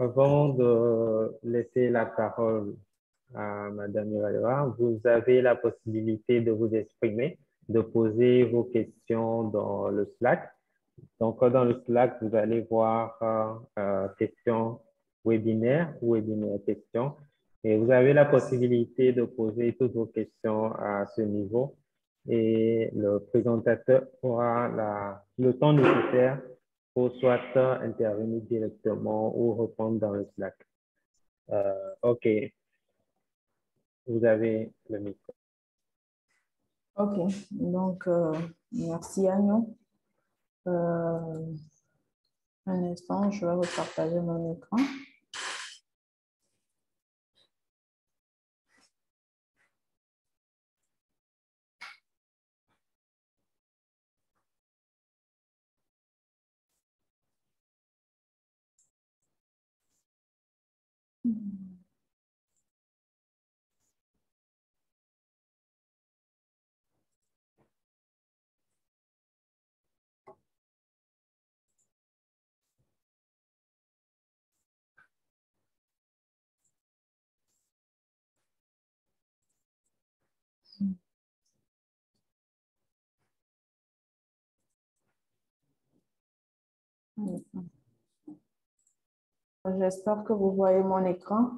avant de laisser la parole à Madame Ivalua, vous avez la possibilité de vous exprimer, de poser vos questions dans le Slack. Donc, dans le Slack, vous allez voir euh, euh questions webinaire webinaire questions. Et vous avez la possibilité de poser toutes vos questions à ce niveau et le présentateur aura le temps nécessaire pour soit intervenir directement ou répondre dans le Slack. Euh, OK. Vous avez le micro. OK. Donc, euh, merci Agnon. Euh, un instant, je vais repartager mon écran. J'espère que vous voyez mon écran.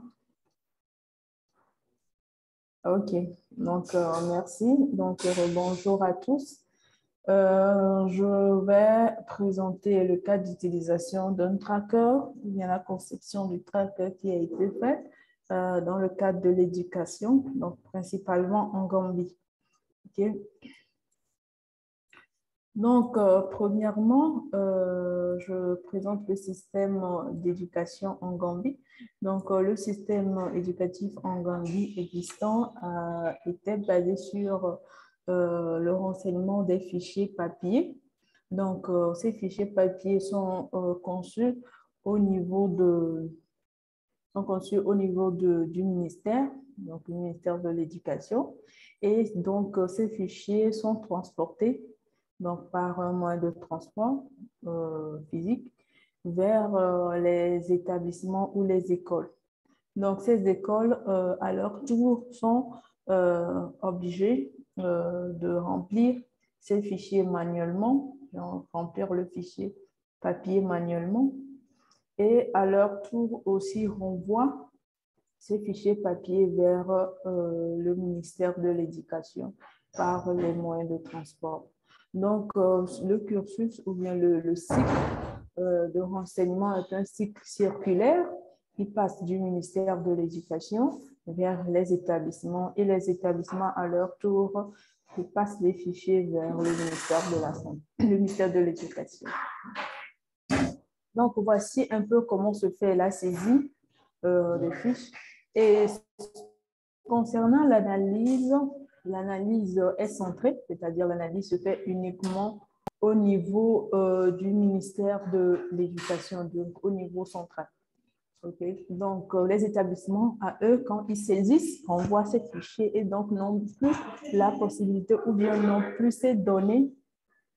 OK, donc euh, merci. Donc euh, bonjour à tous. Euh, je vais présenter le cas d'utilisation d'un tracker, y a la conception du tracker qui a été faite dans le cadre de l'éducation, donc principalement en Gambie. OK. Donc, euh, premièrement, euh, je présente le système d'éducation en Gambie. Donc, euh, le système éducatif en Gambie existant était basé sur le renseignement des fichiers papier. Donc, ces fichiers papier sont conçus au niveau de sont conçus au niveau de, du ministère, donc le ministère de l'Éducation. Et donc, ces fichiers sont transportés donc par un moyen de transport euh, physique, vers euh, les établissements ou les écoles. Donc, ces écoles, euh, à leur tour, sont obligées de remplir ces fichiers manuellement, remplir le fichier papier manuellement, et à leur tour aussi renvoient ces fichiers papier vers le ministère de l'Éducation par les moyens de transport. Donc, euh, le cursus ou bien le, cycle euh, de renseignement est un cycle circulaire qui passe du ministère de l'Éducation vers les établissements et les établissements, à leur tour, qui passent les fichiers vers le ministère de la le ministère de l'Éducation. Donc, voici un peu comment se fait la saisie euh, des fiches. Et concernant l'analyse, l'analyse est centrée, c'est-à-dire l'analyse se fait uniquement au niveau euh, du ministère de l'Éducation, donc au niveau central. Donc, euh, les établissements, à eux, quand ils saisissent, envoient ces fichiers et donc n'ont plus la possibilité ou bien n'ont plus ces données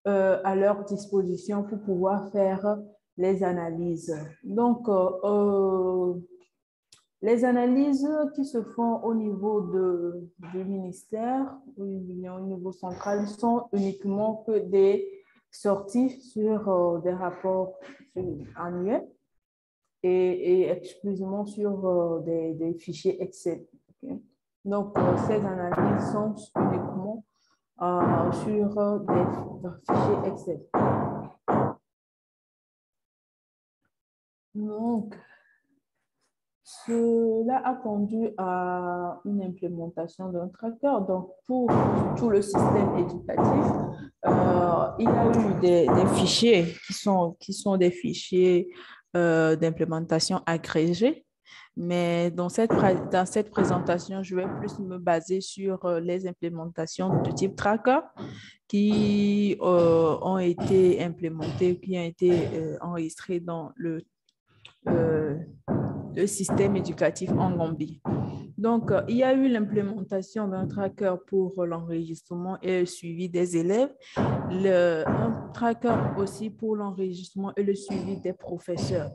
euh, à leur disposition pour pouvoir faire les analyses. Donc, les analyses qui se font au niveau du ministère, au niveau central, sont uniquement que des sorties sur euh, des rapports annuels et, exclusivement sur euh, des, fichiers Excel. Donc, euh, ces analyses sont uniquement sur des fichiers Excel. Donc, cela a conduit à une implémentation d'un tracker. Donc, pour tout le système éducatif, euh, il y a eu des, fichiers qui sont, qui sont des fichiers euh, d'implémentation agrégés. Mais dans cette, dans cette présentation, je vais plus me baser sur euh, les implémentations de type tracker qui ont été implémentées, qui ont été enregistrées dans le le système éducatif en Gambie. Donc, euh, il y a eu l'implémentation d'un tracker pour l'enregistrement et le suivi des élèves, le, un tracker aussi pour l'enregistrement et le suivi des professeurs.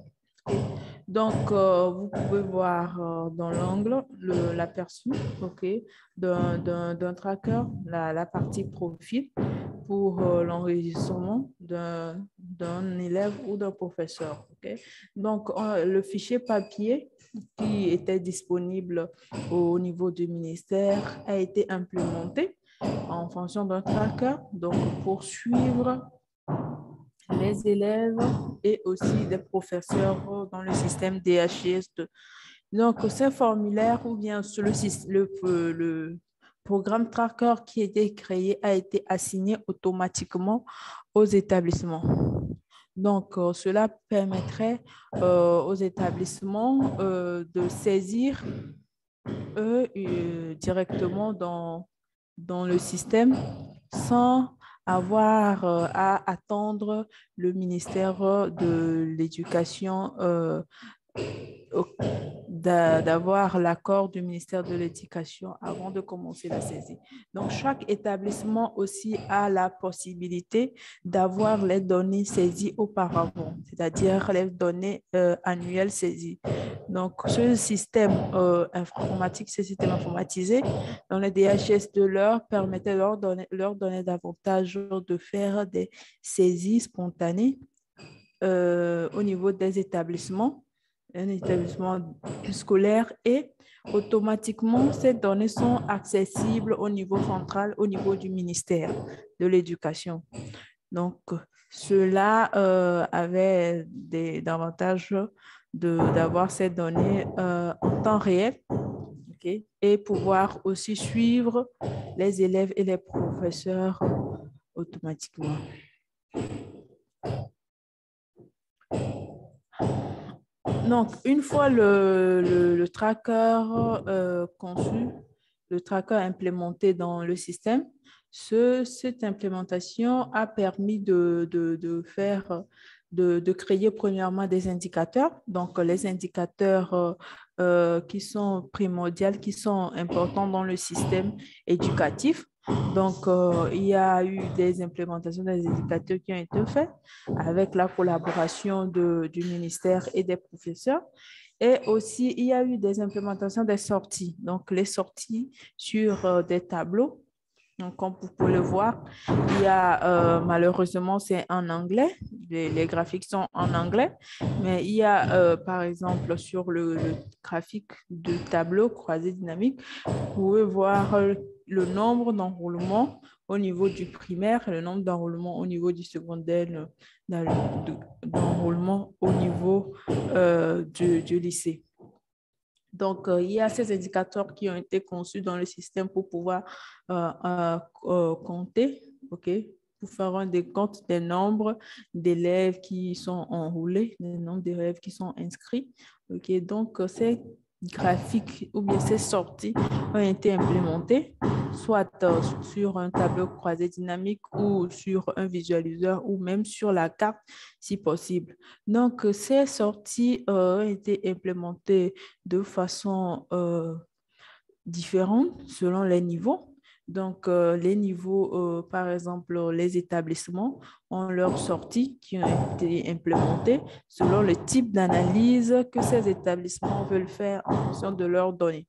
Donc, euh, vous pouvez voir euh, dans l'angle l'aperçu d'un tracker, la, la, partie profil pour euh, l'enregistrement d'un élève ou d'un professeur. Donc, le fichier papier qui était disponible au niveau du ministère a été implémenté en fonction d'un tracker, donc pour suivre les élèves et aussi des professeurs dans le système DHS2. Donc, ces formulaires ou bien le, le, le programme Tracker qui a été créé a été assigné automatiquement aux établissements. Donc, euh, cela permettrait euh, aux établissements euh, de saisir eux directement dans, dans le système sans avoir euh, à attendre le ministère de l'Éducation euh, d'avoir l'accord du ministère de l'Éducation avant de commencer la saisie. Donc, chaque établissement aussi a la possibilité d'avoir les données saisies auparavant, c'est-à-dire les données euh, annuelles saisies. Donc, ce système euh, informatique, ce système informatisé dans les DHS de l'heure permettait leur donner, leur donner davantage de faire des saisies spontanées euh, au niveau des établissements un établissement scolaire et automatiquement, ces données sont accessibles au niveau central, au niveau du ministère de l'Éducation. Donc, cela euh, avait des avantages d'avoir ces données euh, en temps réel et pouvoir aussi suivre les élèves et les professeurs automatiquement. Donc, une fois le, tracker euh, conçu, le tracker implémenté dans le système, cette implémentation a permis de, faire, de, créer premièrement des indicateurs. Donc, les indicateurs euh, qui sont primordiaux, qui sont importants dans le système éducatif. Donc, euh, il y a eu des implémentations des indicateurs qui ont été faits avec la collaboration du ministère et des professeurs. Et aussi, il y a eu des implémentations des sorties. Donc, les sorties sur euh, des tableaux. Donc, comme vous pouvez le voir, il y a euh, malheureusement, c'est en anglais. Les, graphiques sont en anglais. Mais il y a, par exemple, sur le, le graphique du tableau croisé dynamique, vous pouvez voir le nombre d'enrôlements au niveau du primaire le nombre d'enrôlements au niveau du secondaire, d'enrôlement au niveau euh, du, lycée. Donc, euh, il y a ces indicateurs qui ont été conçus dans le système pour pouvoir euh, compter, OK, pour faire un décompte des nombres d'élèves qui sont enroulés, des nombres d'élèves qui sont inscrits. OK, donc, c'est graphiques ou bien ces sorties ont été implémentées, soit euh, sur un tableau croisé dynamique ou sur un visualiseur ou même sur la carte si possible. Donc, ces sorties euh, ont été implémentées de façon euh, différente selon les niveaux. Donc, euh, les niveaux, euh, par exemple, les établissements ont leurs sorties qui ont été implémentées selon le type d'analyse que ces établissements veulent faire en fonction de leurs données.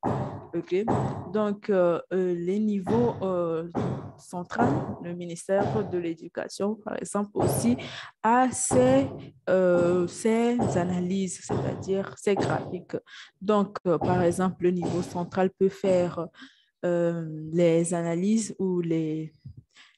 Donc, euh, les niveaux centraux, le ministère de l'Éducation, par exemple, aussi a ces, ces analyses, c'est-à-dire ces graphiques. Donc, par exemple, le niveau central peut faire euh, les analyses ou les,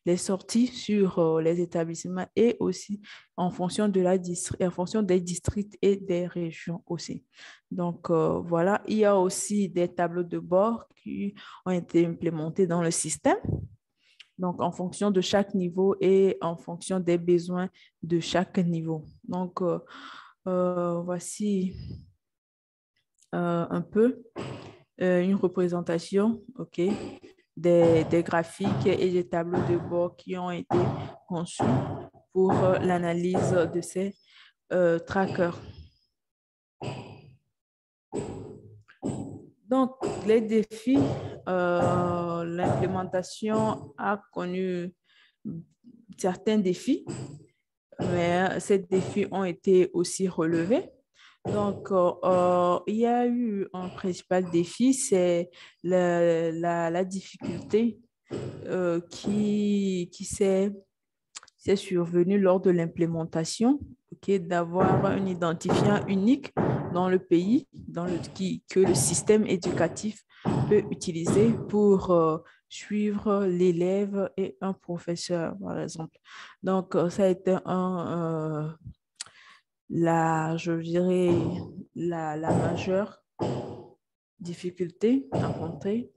les sorties sur euh, les établissements et aussi en fonction, de la en fonction des districts et des régions aussi. Donc, euh, voilà, il y a aussi des tableaux de bord qui ont été implémentés dans le système. Donc, en fonction de chaque niveau et en fonction des besoins de chaque niveau. Donc, voici un peu euh, une représentation ok, des, des, graphiques et des tableaux de bord qui ont été conçus pour euh, l'analyse de ces euh, trackers. Donc, les défis, l'implémentation a connu certains défis, mais ces défis ont été aussi relevés. Donc, euh, il y a eu un principal défi, c'est la, difficulté qui, qui s'est survenue lors de l'implémentation d'avoir un identifiant unique dans le pays dans le, qui, que le système éducatif peut utiliser pour euh, suivre l'élève et un professeur, par exemple. Donc, euh, ça a été un, euh, la, je dirais, la, la majeure difficulté rencontrée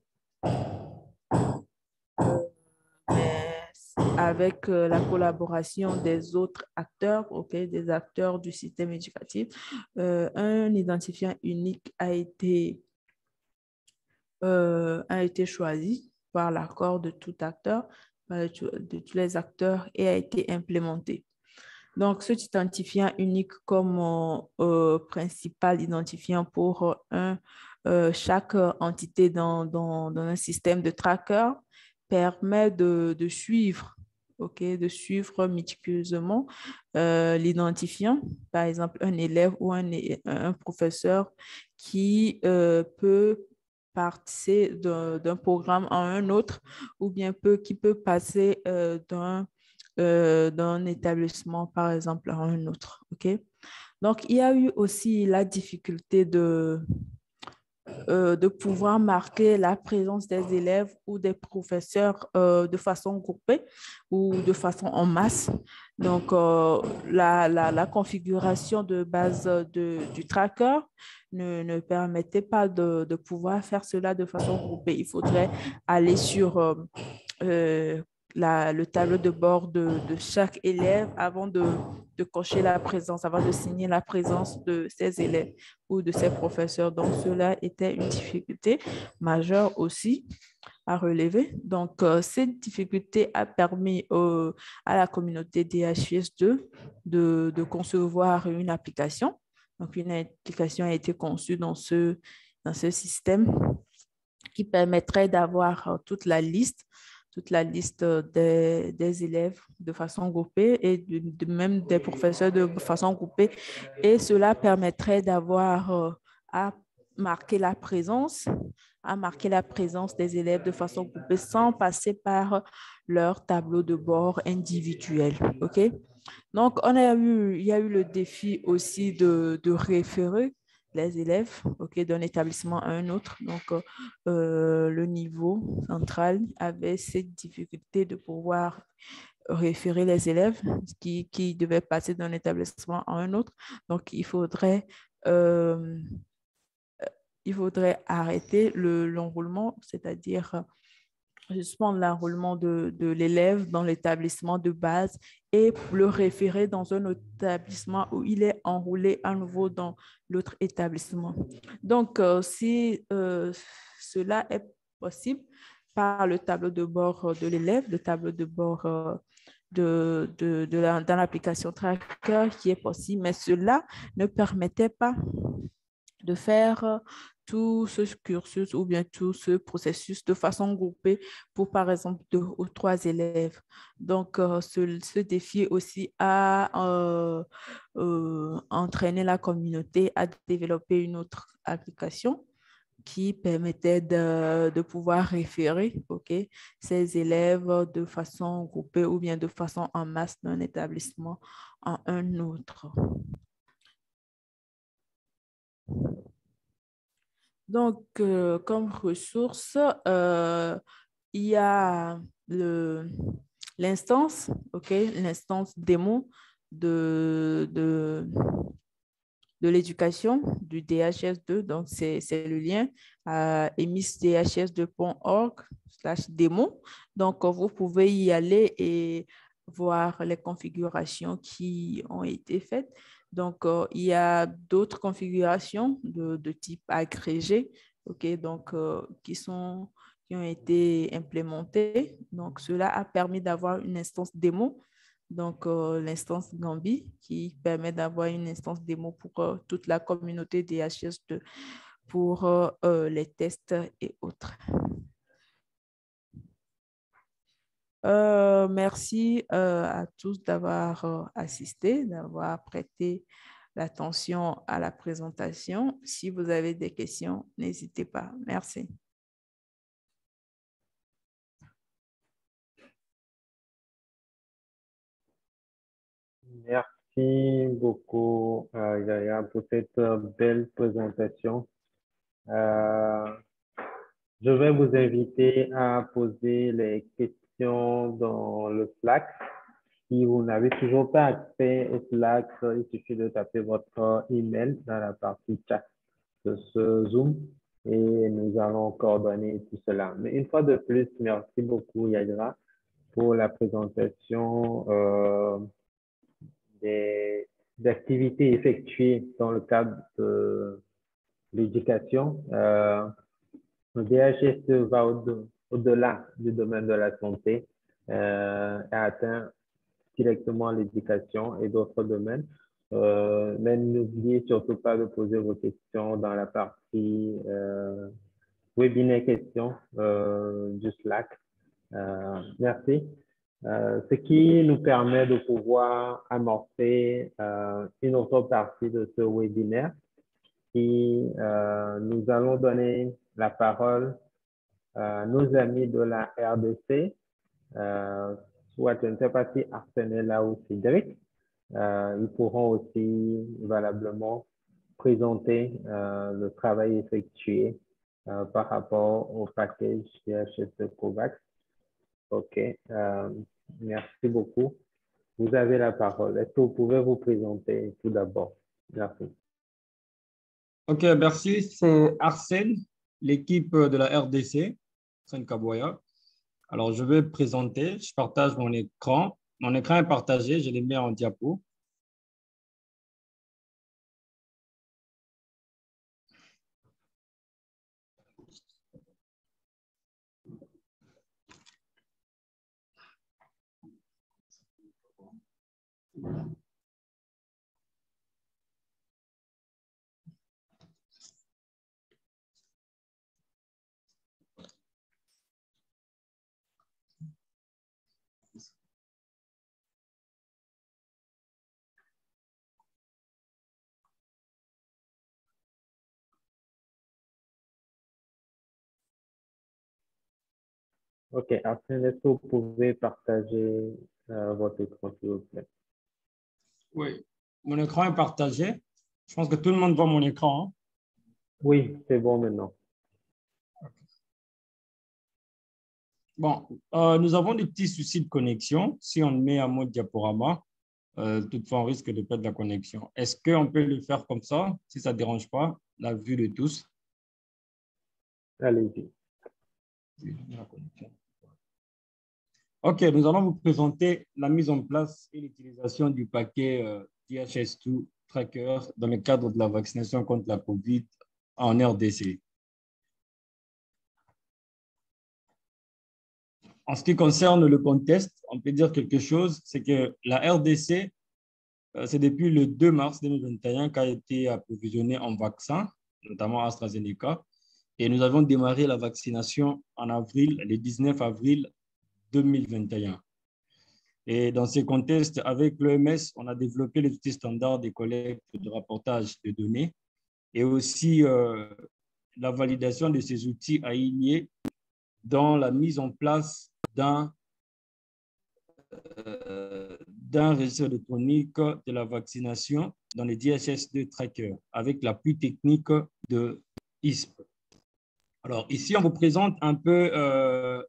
avec euh, la collaboration des autres acteurs, des acteurs du système éducatif, euh, un identifiant unique a été, euh, a été choisi par l'accord de tout acteur, de tous les acteurs et a été implémenté. Donc, cet identifiant unique comme principal identifiant pour un, chaque entité dans, dans, dans, un système de tracker permet de, de suivre ok, de suivre méticuleusement euh, l'identifiant, par exemple un élève ou un, un professeur qui euh, peut passer d'un programme à un autre ou bien peut, qui peut passer euh, d'un établissement, par exemple, à un autre. Donc, il y a eu aussi la difficulté de, euh, de pouvoir marquer la présence des élèves ou des professeurs euh, de façon groupée ou de façon en masse. Donc, euh, la, la, configuration de base de, du tracker ne, ne permettait pas de, de, pouvoir faire cela de façon groupée. Il faudrait aller sur le tableau de bord de, chaque élève avant de, cocher la présence, avant de signer la présence de ses élèves ou de ses professeurs. Donc, cela était une difficulté majeure aussi à relever. Donc, euh, cette difficulté a permis à la communauté DHS2 de, de concevoir une application. Donc, une application a été conçue dans ce, dans ce système qui permettrait d'avoir euh, toute la liste toute la liste des, des, élèves de façon groupée et de, même des professeurs de façon groupée. Et cela permettrait d'avoir euh, à marquer la présence, à marquer la présence des élèves de façon groupée sans passer par leur tableau de bord individuel. OK? Donc, on a eu, il y a eu le défi aussi de, de référer les élèves d'un établissement à un autre. Donc, euh, le niveau central avait cette difficulté de pouvoir référer les élèves qui, qui devaient passer d'un établissement à un autre. Donc, il faudrait, euh, il faudrait arrêter l'enroulement, c'est-à-dire suspendre l'enrôlement de, de l'élève dans l'établissement de base et le référer dans un établissement où il est enroulé à nouveau dans l'autre établissement. Donc, euh, si euh, cela est possible par le tableau de bord de l'élève, le tableau de bord euh, de, de, de dans l'application Tracker qui est possible, mais cela ne permettait pas de faire tout ce cursus ou bien tout ce processus de façon groupée pour, par exemple, deux ou trois élèves. Donc, euh, ce, défi aussi a euh, euh, entraîné la communauté à développer une autre application qui permettait de, de pouvoir référer ok, ces élèves de façon groupée ou bien de façon en masse d'un établissement à un autre. Donc, euh, comme ressource, euh, il y a l'instance, OK, l'instance démo de, de, de l'éducation du DHS2. Donc, c'est le lien à emisdhs2.org slash démo. Donc, vous pouvez y aller et voir les configurations qui ont été faites. Donc, euh, il y a d'autres configurations de, type agrégé, ok, donc, euh, qui, sont, qui ont été implémentées. Donc, cela a permis d'avoir une instance démo, donc euh, l'instance Gambi, qui permet d'avoir une instance démo pour toute la communauté DHS2 pour les tests et autres. Euh, merci euh, à tous d'avoir euh, assisté, d'avoir prêté l'attention à la présentation. Si vous avez des questions, n'hésitez pas. Merci. Merci beaucoup, Yaya, pour cette belle présentation. Je vais vous inviter à poser les questions dans le Slack. Si vous n'avez toujours pas accès au Slack, il suffit de taper votre email dans la partie chat de ce Zoom et nous allons coordonner tout cela. Mais une fois de plus, merci beaucoup Yagra pour la présentation euh, des, activités effectuées dans le cadre de l'éducation. Euh, le DHS va au-delà du domaine de la santé euh, et atteint directement l'éducation et d'autres domaines. Euh, mais n'oubliez surtout pas de poser vos questions dans la partie euh, webinaire questions du Slack. Merci. Ce qui nous permet de pouvoir amorcer une autre partie de ce webinaire. Et nous allons donner la parole nos amis de la RDC, soit je ne sais pas si Arsène est là ou Cédric, euh, ils pourront aussi valablement présenter euh, le travail effectué euh, par rapport au package de COVAX. OK, merci beaucoup. Vous avez la parole. Est-ce que vous pouvez vous présenter tout d'abord? Merci. OK, merci. C'est Arsène, l'équipe de la RDC, Alors, je vais présenter, je partage mon écran. Mon écran est partagé, je l'ai mis en diapo. OK. Après, est-ce que vous pouvez partager euh, votre écran, s'il vous plaît? Oui. Mon écran est partagé. Je pense que tout le monde voit mon écran. Hein. Oui, c'est bon maintenant. Bon, euh, nous avons des petits soucis de connexion. Si on met en mode diaporama, euh, toutefois, on risque de perdre la connexion. Est-ce qu'on peut le faire comme ça, si ça ne dérange pas la vue de tous? Allez-y. OK, nous allons vous présenter la mise en place et l'utilisation du paquet euh, DHS2 Tracker dans le cadre de la vaccination contre la COVID en RDC. En ce qui concerne le contexte, on peut dire quelque chose, c'est que la RDC, euh, c'est depuis le 2 mars 2021 qu'a été approvisionné en vaccin, notamment AstraZeneca, et nous avons démarré la vaccination en avril, le 19 avril 2021. Et dans ces contextes, avec l'OMS, on a développé les outils standards des collectes de rapportage de données et aussi euh, la validation de ces outils alignés dans la mise en place d'un euh, d'un registre électronique de la vaccination dans les DHS2 trackers avec l'appui technique de ISP. Alors, ici, on vous présente un peu euh,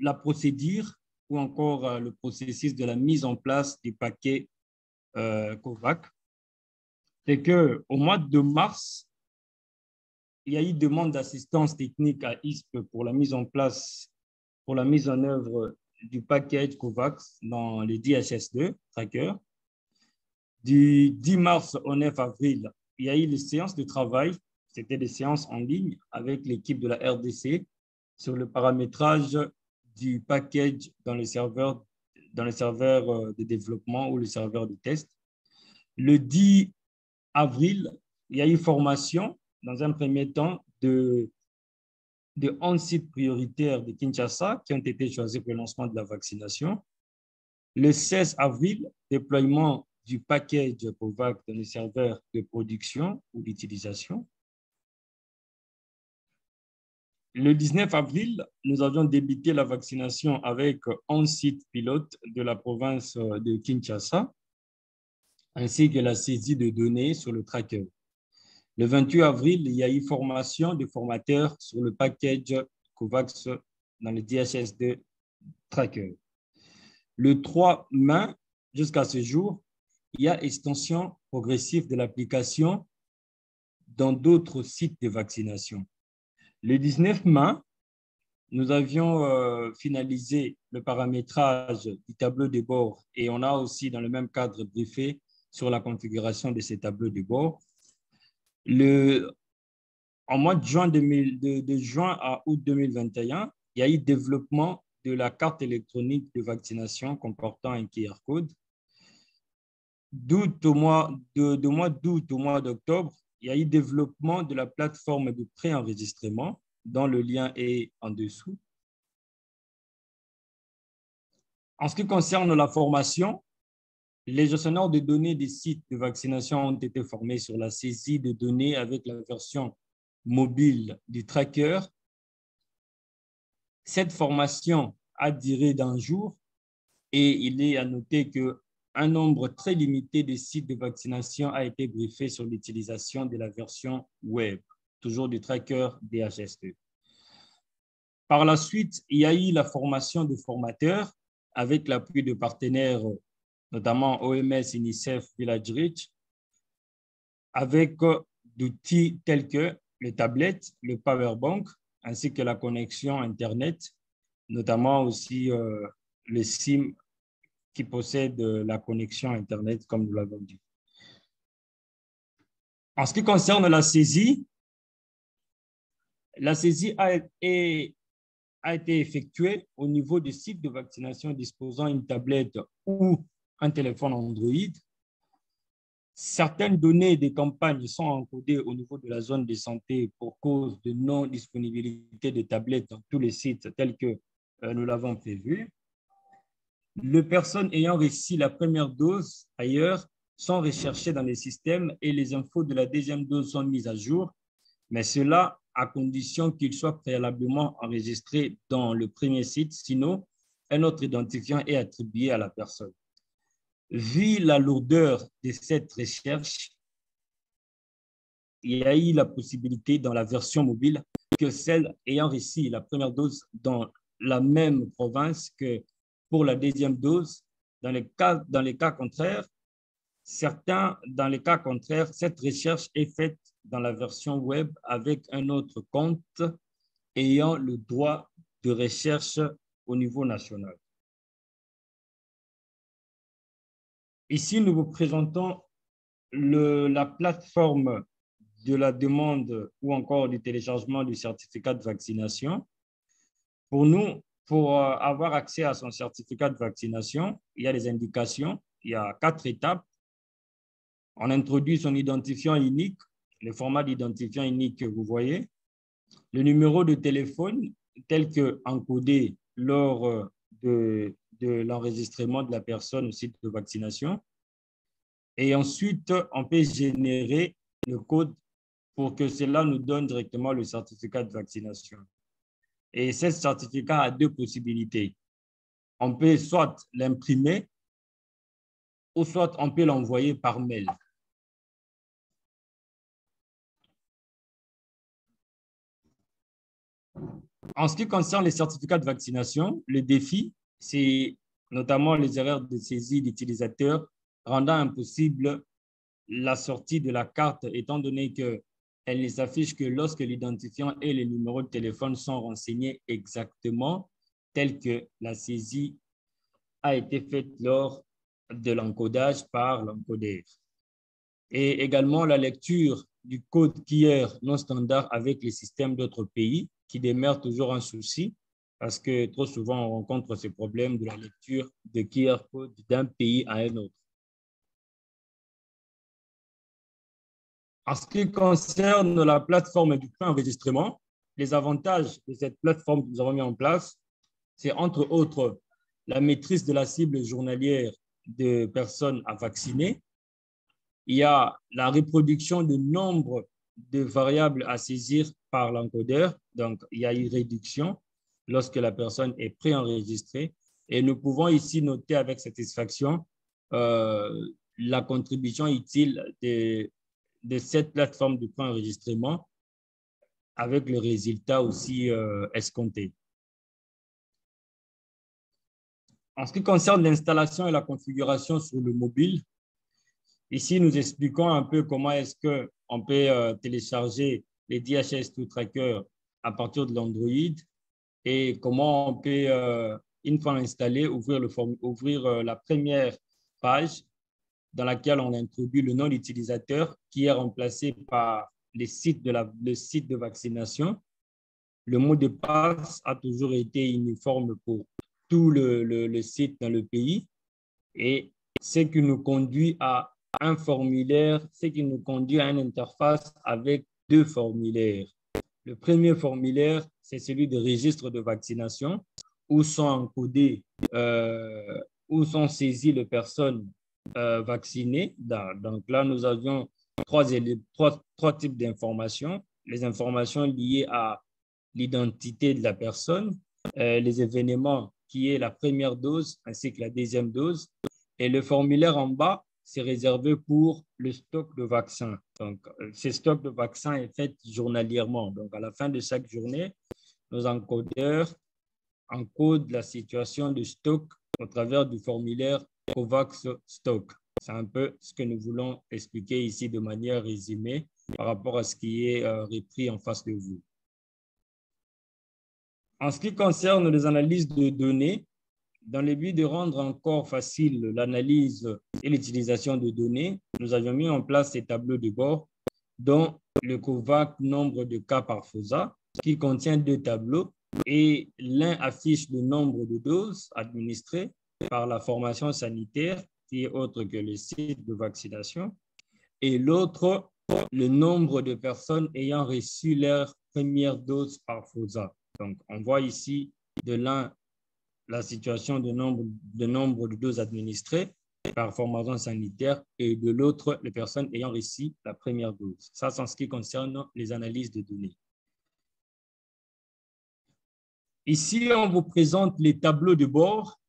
la procédure ou encore euh, le processus de la mise en place du paquet euh, COVAC. C'est qu'au mois de mars, il y a eu demande d'assistance technique à ISP pour la mise en place, pour la mise en œuvre du package COVAX dans les DHS2 tracker. Du 10 mars au 9 avril, il y a eu les séances de travail c'était des séances en ligne avec l'équipe de la RDC sur le paramétrage du package dans le serveur, dans euh, de développement ou le serveur de test. Le 10 avril, il y a eu formation dans un premier temps de, de 11 sites prioritaires de Kinshasa qui ont été choisis pour le lancement de la vaccination. Le 16 avril, déploiement du package COVAX dans les serveurs de production ou d'utilisation. Le 19 avril, nous avions débuté la vaccination avec 11 sites pilotes de la province de Kinshasa, ainsi que la saisie de données sur le tracker. Le 28 avril, il y a eu formation des formateurs sur le package COVAX dans le DHS2 tracker. Le 3 mai, jusqu'à ce jour, il y a extension progressive de l'application dans d'autres sites de vaccination. Le 19 mai, nous avions euh, finalisé le paramétrage du tableau de bord et on a aussi, dans le même cadre, briefé sur la configuration de ces tableaux de bord. Le, en mois de juin, juin à août 2021, il y a eu développement de la carte électronique de vaccination comportant un QR code. D'août au mois de, mois d'août au mois d'octobre, il y a eu développement de la plateforme de préenregistrement dont le lien est en dessous. En ce qui concerne la formation, les gestionnaires de données des sites de vaccination ont été formés sur la saisie de données avec la version mobile du tracker. Cette formation a duré d'un jour et il est à noter que un nombre très limité de sites de vaccination a été briefé sur l'utilisation de la version web, toujours du tracker DHS2. Par la suite, il y a eu la formation de formateurs avec l'appui de partenaires, notamment OMS, UNICEF, Village Reach, avec d'outils tels que les tablettes, le powerbank, ainsi que la connexion Internet, notamment aussi euh, le SIM qui possède la connexion Internet, comme nous l'avons dit. En ce qui concerne la saisie, la saisie a, a été effectuée au niveau des sites de vaccination disposant d'une tablette ou un téléphone Android. Certaines données des campagnes sont encodées au niveau de la zone de santé pour cause de non-disponibilité de tablettes dans tous les sites tels que euh, nous l'avons prévu. Les personnes ayant reçu la première dose ailleurs sont recherchées dans les systèmes et les infos de la deuxième dose sont mises à jour, mais cela à condition qu'il soit préalablement enregistré dans le premier site, sinon un autre identifiant est attribué à la personne. Vu la lourdeur de cette recherche, il y a eu la possibilité dans la version mobile que celle ayant reçu la première dose dans la même province que pour la deuxième dose. Dans les cas, dans les cas contraires, certains, dans les cas contraires, cette recherche est faite dans la version web avec un autre compte ayant le droit de recherche au niveau national. Ici, nous vous présentons le, la plateforme de la demande ou encore du téléchargement du certificat de vaccination. Pour nous, pour euh, avoir accès à son certificat de vaccination, il y a des indications, il y a quatre étapes. On introduit son identifiant unique, le format d'identifiant unique que vous voyez, le numéro de téléphone tel que encodé lors euh, de, de l'enregistrement de la personne au site de vaccination. Et ensuite, on peut générer le code pour que cela nous donne directement le certificat de vaccination. Et ce certificat a deux possibilités. On peut soit l'imprimer ou soit on peut l'envoyer par mail. En ce qui concerne les certificats de vaccination, le défi, c'est notamment les erreurs de saisie d'utilisateurs rendant impossible la sortie de la carte, étant donné que elle ne s'affiche que lorsque l'identifiant et les numéros de téléphone sont renseignés exactement tel que la saisie a été faite lors de l'encodage par l'encodeur. Et également la lecture du code QR non standard avec les systèmes d'autres pays qui demeure toujours un souci parce que trop souvent on rencontre ce problème de la lecture de QR code d'un pays à un autre. En ce qui concerne la plateforme du pré-enregistrement, les avantages de cette plateforme que nous avons mis en place, c'est entre autres la maîtrise de la cible journalière de personnes à vacciner. Il y a la reproduction du nombre de variables à saisir par l'encodeur. Donc, il y a une réduction lorsque la personne est préenregistrée. Et nous pouvons ici noter avec satisfaction euh, la contribution utile de, de cette plateforme de préenregistrement avec le résultat aussi euh, escompté. En ce qui concerne l'installation et la configuration sur le mobile, ici, nous expliquons un peu comment est-ce qu'on peut euh, télécharger les DHS2 Tracker à partir de l'Android et comment on peut, euh, une fois installé, ouvrir, le ouvrir la première page dans laquelle on introduit le nom d'utilisateur qui est remplacé par les sites de la, le site de vaccination. Le mot de passe a toujours été uniforme pour tout le, le, site dans le pays et ce qui nous conduit à un formulaire, ce qui nous conduit à une interface avec deux formulaires. Le premier formulaire, c'est celui de registre de vaccination où sont encodées, euh, où sont saisies les personnes euh, vaccinées. Donc là, nous avions trois types d'informations. Les informations liées à l'identité de la personne, euh, les événements qui est la première dose ainsi que la deuxième dose. Et le formulaire en bas, c'est réservé pour le stock de vaccins. Donc, euh, ce stock de vaccins est fait journalièrement. Donc, à la fin de chaque journée, nos encodeurs encodent la situation de stock au travers du formulaire COVAX Stock. C'est un peu ce que nous voulons expliquer ici de manière résumée par rapport à ce qui est euh, repris en face de vous. En ce qui concerne les analyses de données, dans le but de rendre encore facile l'analyse et l'utilisation de données, nous avions mis en place ces tableaux de bord, dont le COVAC nombre de cas par FOSA, qui contient deux tableaux, et l'un affiche le nombre de doses administrées par la formation sanitaire, qui est autre que le site de vaccination, et l'autre, le nombre de personnes ayant reçu leur première dose par FOSA. Donc, on voit ici de l'un la situation de nombre, de nombre de doses administrées par formation sanitaire et de l'autre, les personnes ayant reçu la première dose. Ça, c'est en ce qui concerne les analyses de données. Ici, on vous présente les tableaux de bord.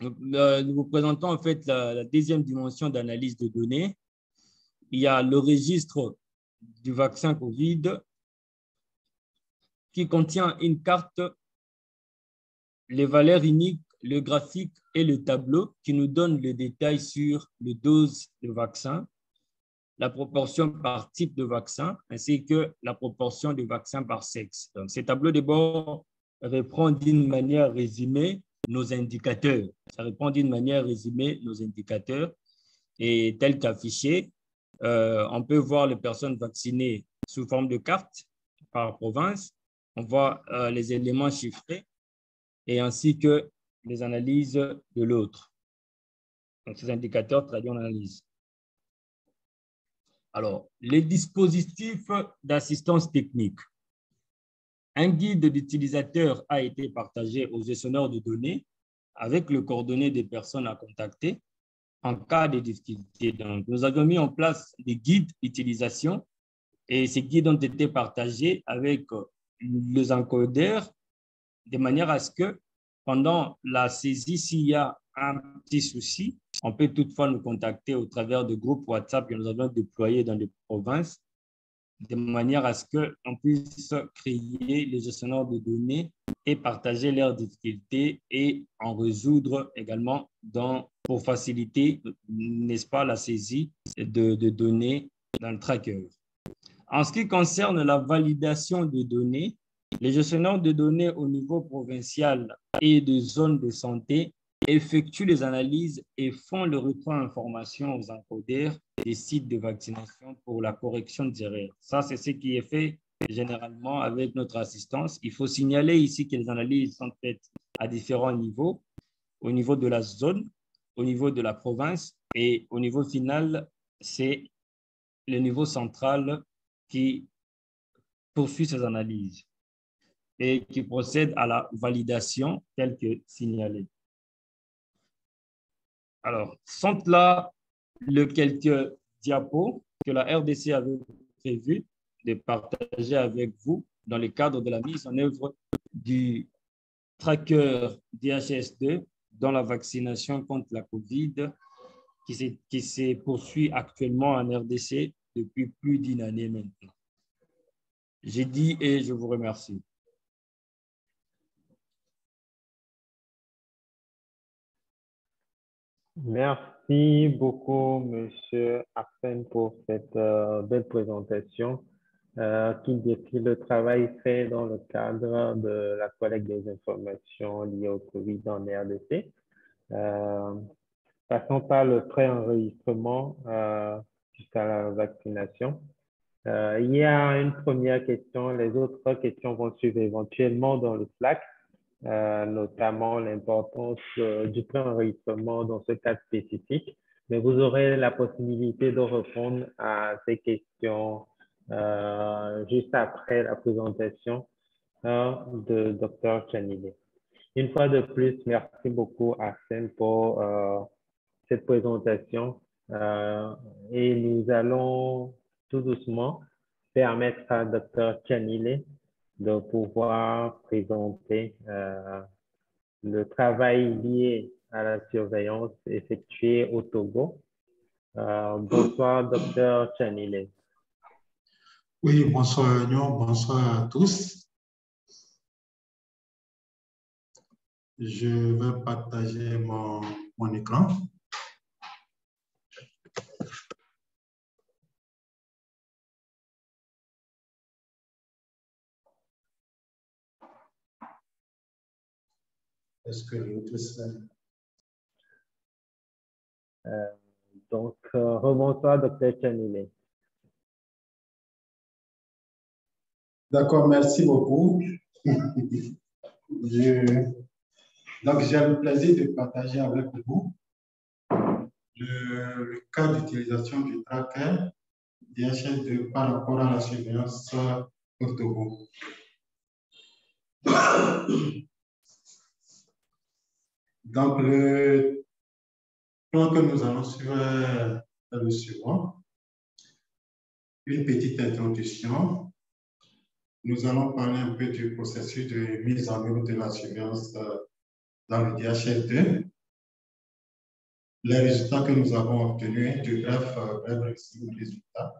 Nous vous présentons en fait la, deuxième dimension d'analyse de données. Il y a le registre du vaccin COVID qui contient une carte, les valeurs uniques, le graphique et le tableau qui nous donnent le détail sur les doses de vaccin, la proportion par type de vaccin, ainsi que la proportion de vaccins par sexe. Donc, ces tableaux de bord reprend d'une manière résumée nos indicateurs. Ça répond d'une manière résumée nos indicateurs. Et tel qu'affiché, euh, on peut voir les personnes vaccinées sous forme de carte par province, on voit euh, les éléments chiffrés et ainsi que les analyses de l'autre. Donc, ces indicateurs traduits en analyse. Alors, les dispositifs d'assistance technique. Un guide d'utilisateur a été partagé aux gestionnaires de données avec le coordonnées des personnes à contacter en cas de difficulté. Donc, nous avons mis en place des guides d'utilisation et ces guides ont été partagés avec les encodeurs de manière à ce que pendant la saisie, s'il y a un petit souci, on peut toutefois nous contacter au travers de groupes WhatsApp que nous avons déployés dans les provinces, de manière à ce qu'on puisse créer les gestionnaires de données et partager leurs difficultés et en résoudre également pour faciliter, n'est-ce pas, la saisie de, de données dans le tracker. En ce qui concerne la validation des données, les gestionnaires de données au niveau provincial et de zones de santé effectuent les analyses et font le retour d'informations aux encodeurs des sites de vaccination pour la correction des erreurs. Ça, c'est ce qui est fait généralement avec notre assistance. Il faut signaler ici que les analyses sont faites à différents niveaux, au niveau de la zone, au niveau de la province et au niveau final, c'est le niveau central qui poursuit ces analyses et qui procède à la validation telle que signalée. Alors, sont là le quelques diapos que la RDC avait prévu de partager avec vous dans le cadre de la mise en œuvre du tracker DHS2 dans la vaccination contre la COVID qui, qui se poursuit actuellement en RDC depuis plus d'une année maintenant. J'ai dit et je vous remercie. Merci beaucoup, Monsieur Arsène, pour cette euh, belle présentation euh, qui décrit le travail fait dans le cadre de la collecte des informations liées au COVID en RDC. Euh, passons par le pré-enregistrement euh, jusqu'à la vaccination. Euh, il y a une première question, les autres questions vont suivre éventuellement dans le Slack, euh, notamment l'importance euh, du pré-enregistrement dans ce cas spécifique. Mais vous aurez la possibilité de répondre à ces questions euh, juste après la présentation de Dr. Chanilé. Une fois de plus, merci beaucoup Arsène pour cette présentation et nous allons tout doucement permettre à Dr. Chanile de pouvoir présenter euh, le travail lié à la surveillance effectuée au Togo. Euh, bonsoir, Dr. Chanile. Oui, bonsoir, bonsoir à tous. Je vais partager mon, mon écran. Est-ce que l'autre euh, Donc, euh, rebonsoir, Dr. Chanile. D'accord, merci beaucoup. Je... Donc, j'ai le plaisir de partager avec vous le, cas d'utilisation du tracker DHL2 par rapport à la surveillance au Togo. Donc, le plan que nous allons suivre est le suivant. Une petite introduction. Nous allons parler un peu du processus de mise en œuvre de la surveillance euh, dans le DHL2. Les résultats que nous avons obtenus, du bref, euh, bref résultats.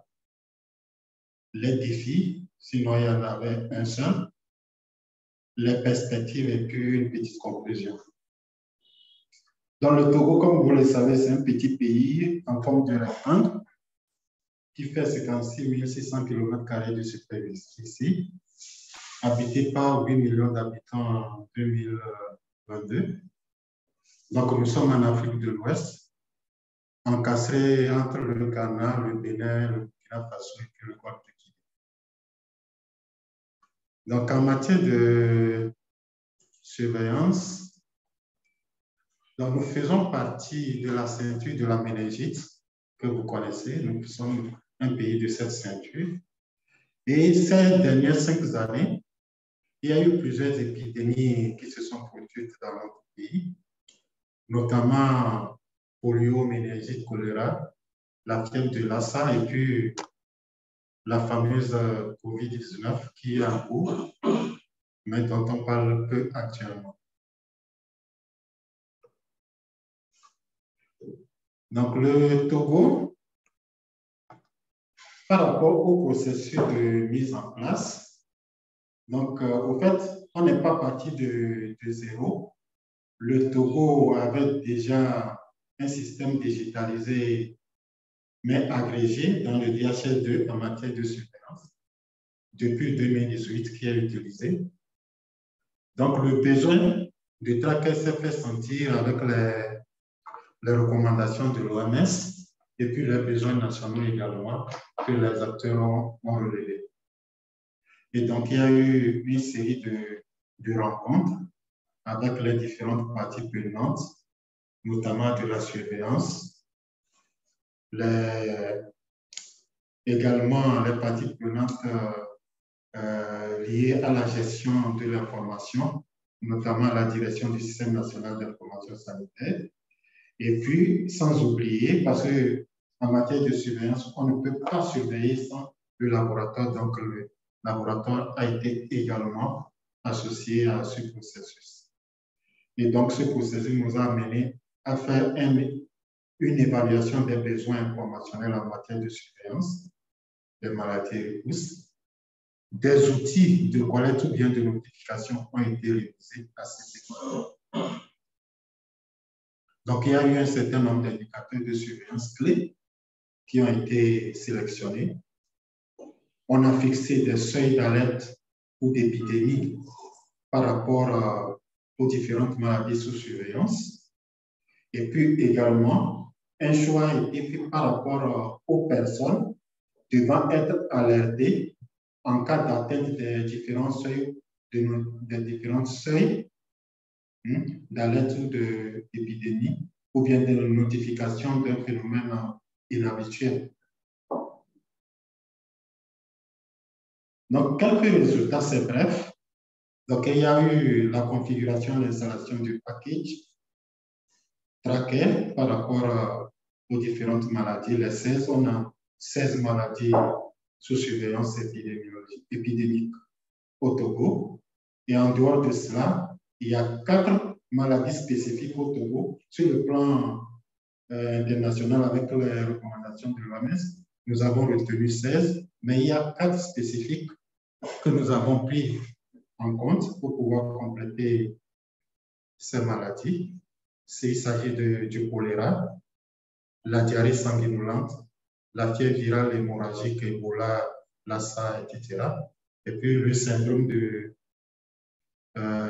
Les défis, sinon il y en avait un seul. Les perspectives et puis une petite conclusion. Dans le Togo, comme vous le savez, c'est un petit pays en forme de rectangle qui fait 56 600 km de superficie, habité par 8 millions d'habitants en 2022. Donc, nous sommes en Afrique de l'Ouest, encastré entre le Ghana, le Bénin, le Burkina Faso et le Côte de Guinée. Donc, en matière de surveillance, donc, nous faisons partie de la ceinture de la méningite que vous connaissez. Nous sommes un pays de cette ceinture. Et ces dernières cinq années, il y a eu plusieurs épidémies qui se sont produites dans notre pays, notamment polio, méningite, choléra, la fièvre de Lassa et puis la fameuse COVID-19 qui est en cours, mais dont on parle peu actuellement. Donc, le Togo, par rapport au processus de mise en place, donc, euh, au fait, on n'est pas parti de, de, zéro. Le Togo avait déjà un système digitalisé, mais agrégé dans le DHL2 en matière de surveillance depuis 2018 qui est utilisé. Donc, le besoin de tracker s'est fait sentir avec les les recommandations de l'OMS et puis les besoins nationaux également que les acteurs ont, relevés. Et donc, il y a eu une série de, de rencontres avec les différentes parties prenantes, notamment de la surveillance, également les parties prenantes euh, euh, liées à la gestion de l'information, notamment la direction du système national d'information sanitaire, Et puis, sans oublier, parce que en matière de surveillance, on ne peut pas surveiller sans le laboratoire. Donc, le laboratoire a été également associé à ce processus. Et donc, ce processus nous a amené à faire une évaluation des besoins informationnels en matière de surveillance des maladies pousses. Des outils de collecte ou bien de notification ont été réalisés à cette époque. Donc, il y a eu un certain nombre d'indicateurs de surveillance clés qui ont été sélectionnés. On a fixé des seuils d'alerte ou d'épidémie par rapport aux différentes maladies sous surveillance. Et puis également, un choix a été fait par rapport aux personnes devant être alertées en cas d'atteinte des différents seuils, d'alerte ou d'épidémie ou bien de notification d'un phénomène inhabituel. Donc, quelques résultats, c'est bref. Donc, il y a eu la configuration et l'installation du package traqué par rapport aux différentes maladies. Les 16, on a 16 maladies sous surveillance épidémique au Togo. Et en dehors de cela, il y a quatre maladies spécifiques au Togo sur le plan euh, international avec les recommandations de l'OMS. Nous avons retenu 16, mais il y a quatre spécifiques que nous avons pris en compte pour pouvoir compléter ces maladies. Il s'agit du choléra, la diarrhée sanguinolente, la fièvre virale hémorragique, Ebola, Lassa, etc. Et puis le syndrome de euh,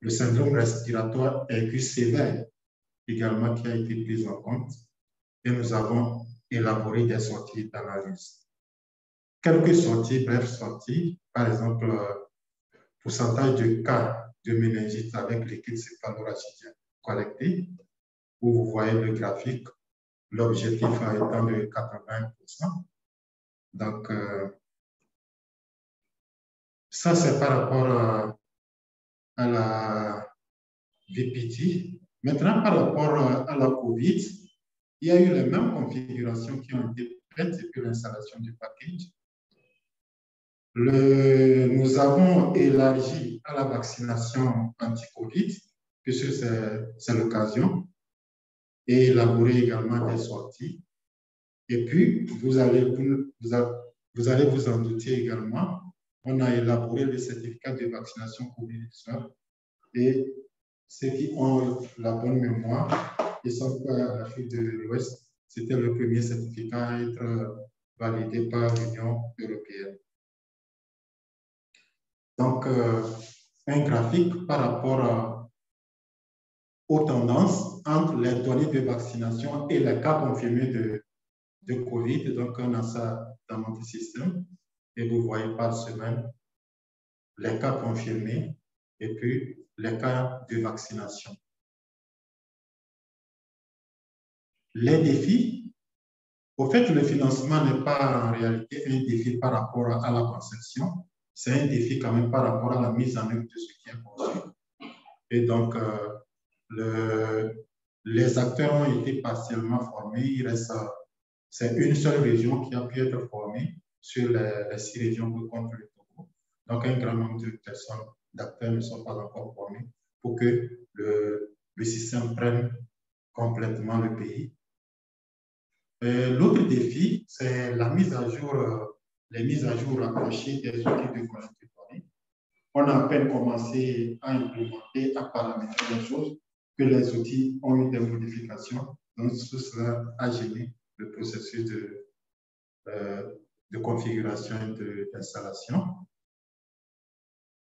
le syndrome respiratoire aigu sévère également qui a été pris en compte. Et nous avons élaboré des sorties d'analyse. Quelques sorties, brefs sorties, par exemple, euh, pourcentage de cas de méningite avec l'équipe céphalorachidien collecté, où vous voyez le graphique l'objectif étant de 80%. Donc, euh, ça, c'est par rapport à, la VPT. Maintenant, par rapport à la COVID, il y a eu les mêmes configurations qui ont été faites depuis l'installation du package. Le, nous avons élargi à la vaccination anti-COVID, puisque c'est l'occasion et élaborer également des sorties. Et puis, vous, allez vous en douter également, on a élaboré le certificat de vaccination COVID-19 et ceux qui ont la bonne mémoire, ils sont à l'Afrique de l'Ouest, c'était le premier certificat à être validé par l'Union européenne. Donc, euh, un graphique par rapport à, aux tendances entre les données de vaccination et les cas confirmés de, de COVID. Donc, on a ça dans notre système. Et vous voyez par semaine les cas confirmés et puis les cas de vaccination. Les défis, au fait, le financement n'est pas en réalité un défi par rapport à la conception, c'est un défi quand même par rapport à la mise en œuvre de ce qui est conçu. Et donc, euh, le, les acteurs ont été partiellement formés. Il reste, c'est une seule région qui a pu être formée sur les, six régions compte le Togo. Donc, un grand nombre de personnes, d'acteurs ne sont pas encore formés pour que le, système prenne complètement le pays. L'autre défi, c'est la mise à jour, les mises à jour rapprochées des outils de données. On a à peine commencé à implémenter, à paramétrer les choses que les outils ont eu des modifications. Donc, tout cela a gêné le processus de, euh, de configuration et d'installation.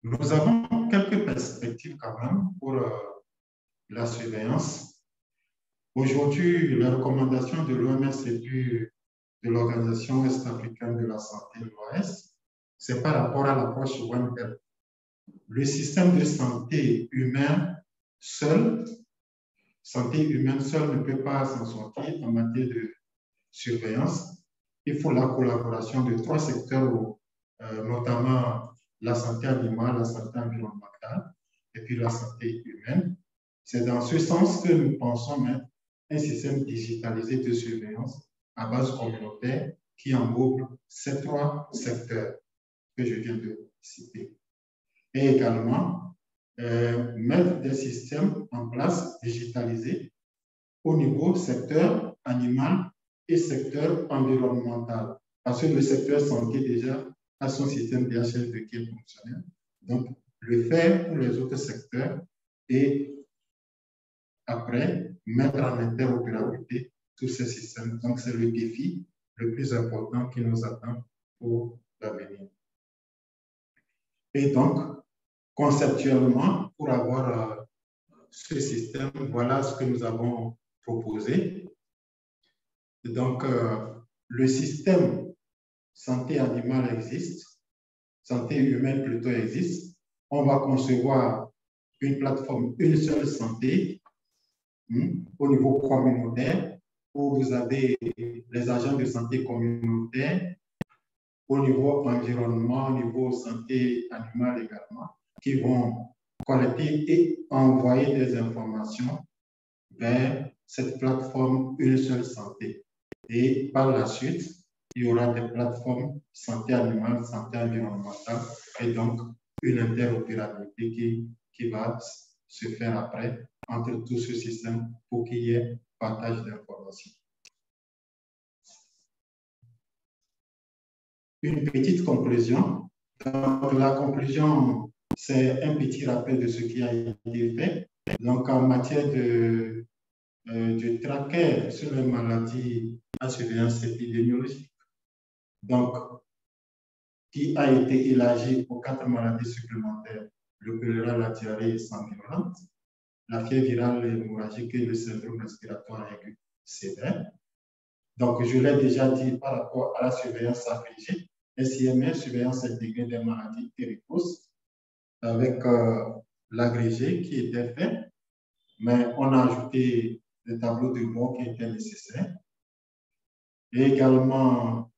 Nous avons quelques perspectives quand même pour euh, la surveillance. Aujourd'hui, la recommandation de l'OMS et de l'Organisation ouest-africaine de la santé, l'OS, c'est par rapport à l'approche One Health. Le système de santé humain seul santé humaine seule ne peut pas s'en sortir en matière de surveillance. Il faut la collaboration de trois secteurs, euh, notamment la santé animale, la santé environnementale et puis la santé humaine. C'est dans ce sens que nous pensons un système digitalisé de surveillance à base communautaire qui englobe ces trois secteurs que je viens de citer. Et également, euh, mettre des systèmes en place digitalisés au niveau secteur animal secteur environnemental. Parce que le secteur santé déjà a son système DHL qui est fonctionnel. Donc, le faire pour les autres secteurs et après mettre en interopérabilité tous ces systèmes. Donc, c'est le défi le plus important qui nous attend pour l'avenir. Et donc, conceptuellement, pour avoir euh, ce système, voilà ce que nous avons proposé. Donc, euh, le système santé animale existe, santé humaine plutôt existe. On va concevoir une plateforme, une seule santé hmm, au niveau communautaire où vous avez les agents de santé communautaire au niveau environnement, au niveau santé animale également, qui vont collecter et envoyer des informations vers cette plateforme Une seule santé. Et par la suite, il y aura des plateformes santé animale, santé environnementale et donc une interopérabilité qui, qui va se faire après entre tout ce système pour qu'il y ait partage d'informations. Une petite conclusion. La conclusion, c'est un petit rappel de ce qui a été fait. Donc, en matière de, euh, de traquer sur les maladies à surveillance épidémiologique, donc, qui a été élargi aux quatre maladies supplémentaires, le choléra, la diarrhée sanguinolente, la fièvre virale hémorragique et le syndrome respiratoire aigu sévère. Donc, je l'ai déjà dit par rapport à la surveillance affligée, SIMR, surveillance intégrée des maladies péricoses, avec euh, l'agrégé qui était fait, mais on a ajouté le tableau de bord qui était nécessaire. Et également,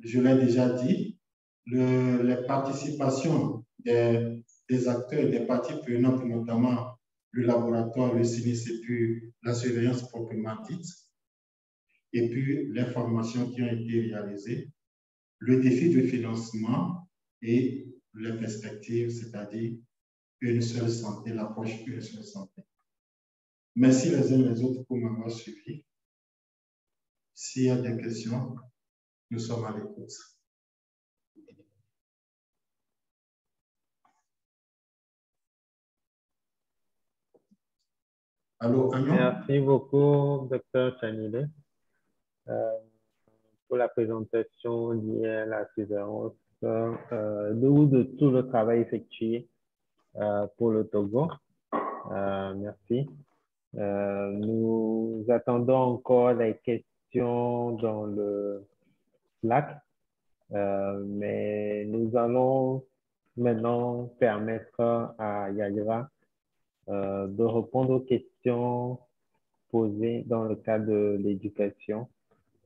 je l'ai déjà dit, le, les participations des, acteurs, des parties prenantes, notamment le laboratoire, le CNIS et puis la surveillance proprement dite, et puis les formations qui ont été réalisées, le défi de financement et les perspectives, c'est-à-dire une seule santé, l'approche une seule santé. Merci les uns les autres pour m'avoir suivi. S'il y a des questions, nous sommes à l'écoute. Allô, Merci beaucoup, Dr. Chanile, euh, pour la présentation à la surveillance euh, de, de tout le travail effectué euh, pour le Togo. Euh, merci. Euh, nous attendons encore les questions dans le Slack, euh, mais nous allons maintenant permettre à Yagira euh, de répondre aux questions posées dans le cadre de l'éducation.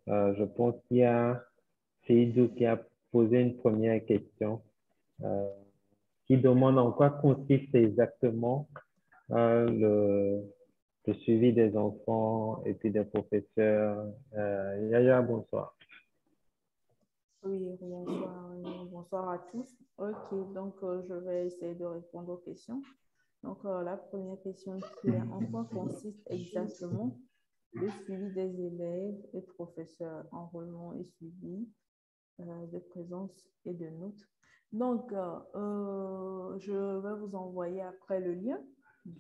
Je pense qu'il y a Seydou qui a posé une première question qui demande en quoi consiste exactement le, le, suivi des enfants et puis des professeurs. Yaya, bonsoir. Oui, bonsoir, bonsoir à tous. Ok, donc je vais essayer de répondre aux questions. Donc, euh, la première question qui est en quoi consiste exactement le suivi des élèves et professeurs, enrôlement et suivi euh, de présence et de notes? Donc, euh, je vais vous envoyer après le lien,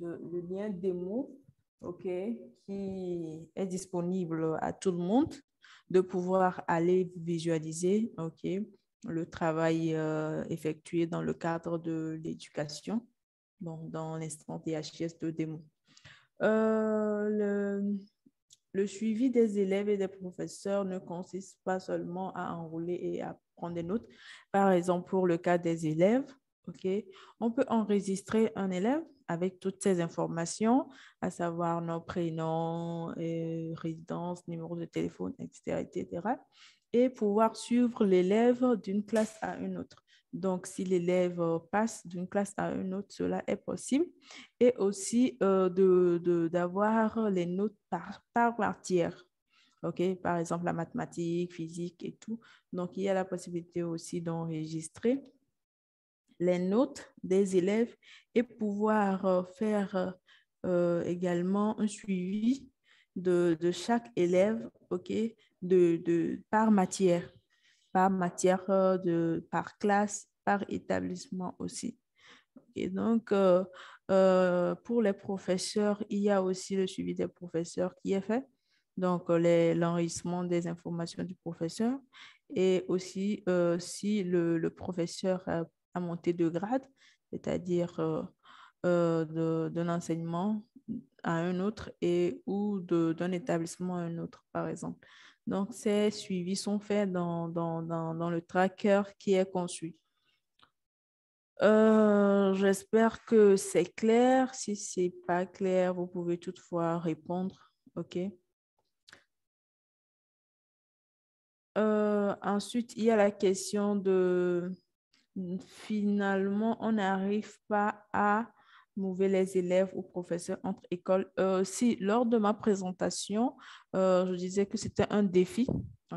le lien démo, OK, qui est disponible à tout le monde, de pouvoir aller visualiser, OK, le travail effectué dans le cadre de l'éducation dans l'instant DHS de démo. Euh, le, suivi des élèves et des professeurs ne consiste pas seulement à enrouler et à prendre des notes. Par exemple, pour le cas des élèves, ok, on peut enregistrer un élève avec toutes ces informations, à savoir nos prénoms, et résidence, numéro de téléphone, etc., etc., et pouvoir suivre l'élève d'une classe à une autre. Donc, si l'élève passe d'une classe à une autre, cela est possible. Et aussi de, d'avoir les notes par, par matière. Par exemple, la mathématique, physique et tout. Donc, il y a la possibilité aussi d'enregistrer les notes des élèves et pouvoir euh, faire euh, euh, également un suivi de, chaque élève, OK, de, de, par matière, par matière, de, par classe, par établissement aussi. Et donc, pour les professeurs, il y a aussi le suivi des professeurs qui est fait donc l'enregistrement des informations du professeur et aussi si le, le, professeur a, monté de grade, c'est-à-dire euh, euh, d'un enseignement à un autre et ou d'un établissement à un autre, par exemple. Donc, ces suivis sont faits dans, dans, dans, dans le tracker qui est conçu. J'espère que c'est clair. Si ce n'est pas clair, vous pouvez toutefois répondre. OK? Euh, ensuite, il y a la question de finalement, on n'arrive pas à mouver les élèves ou professeurs entre écoles. Euh, si lors de ma présentation, euh, je disais que c'était un défi.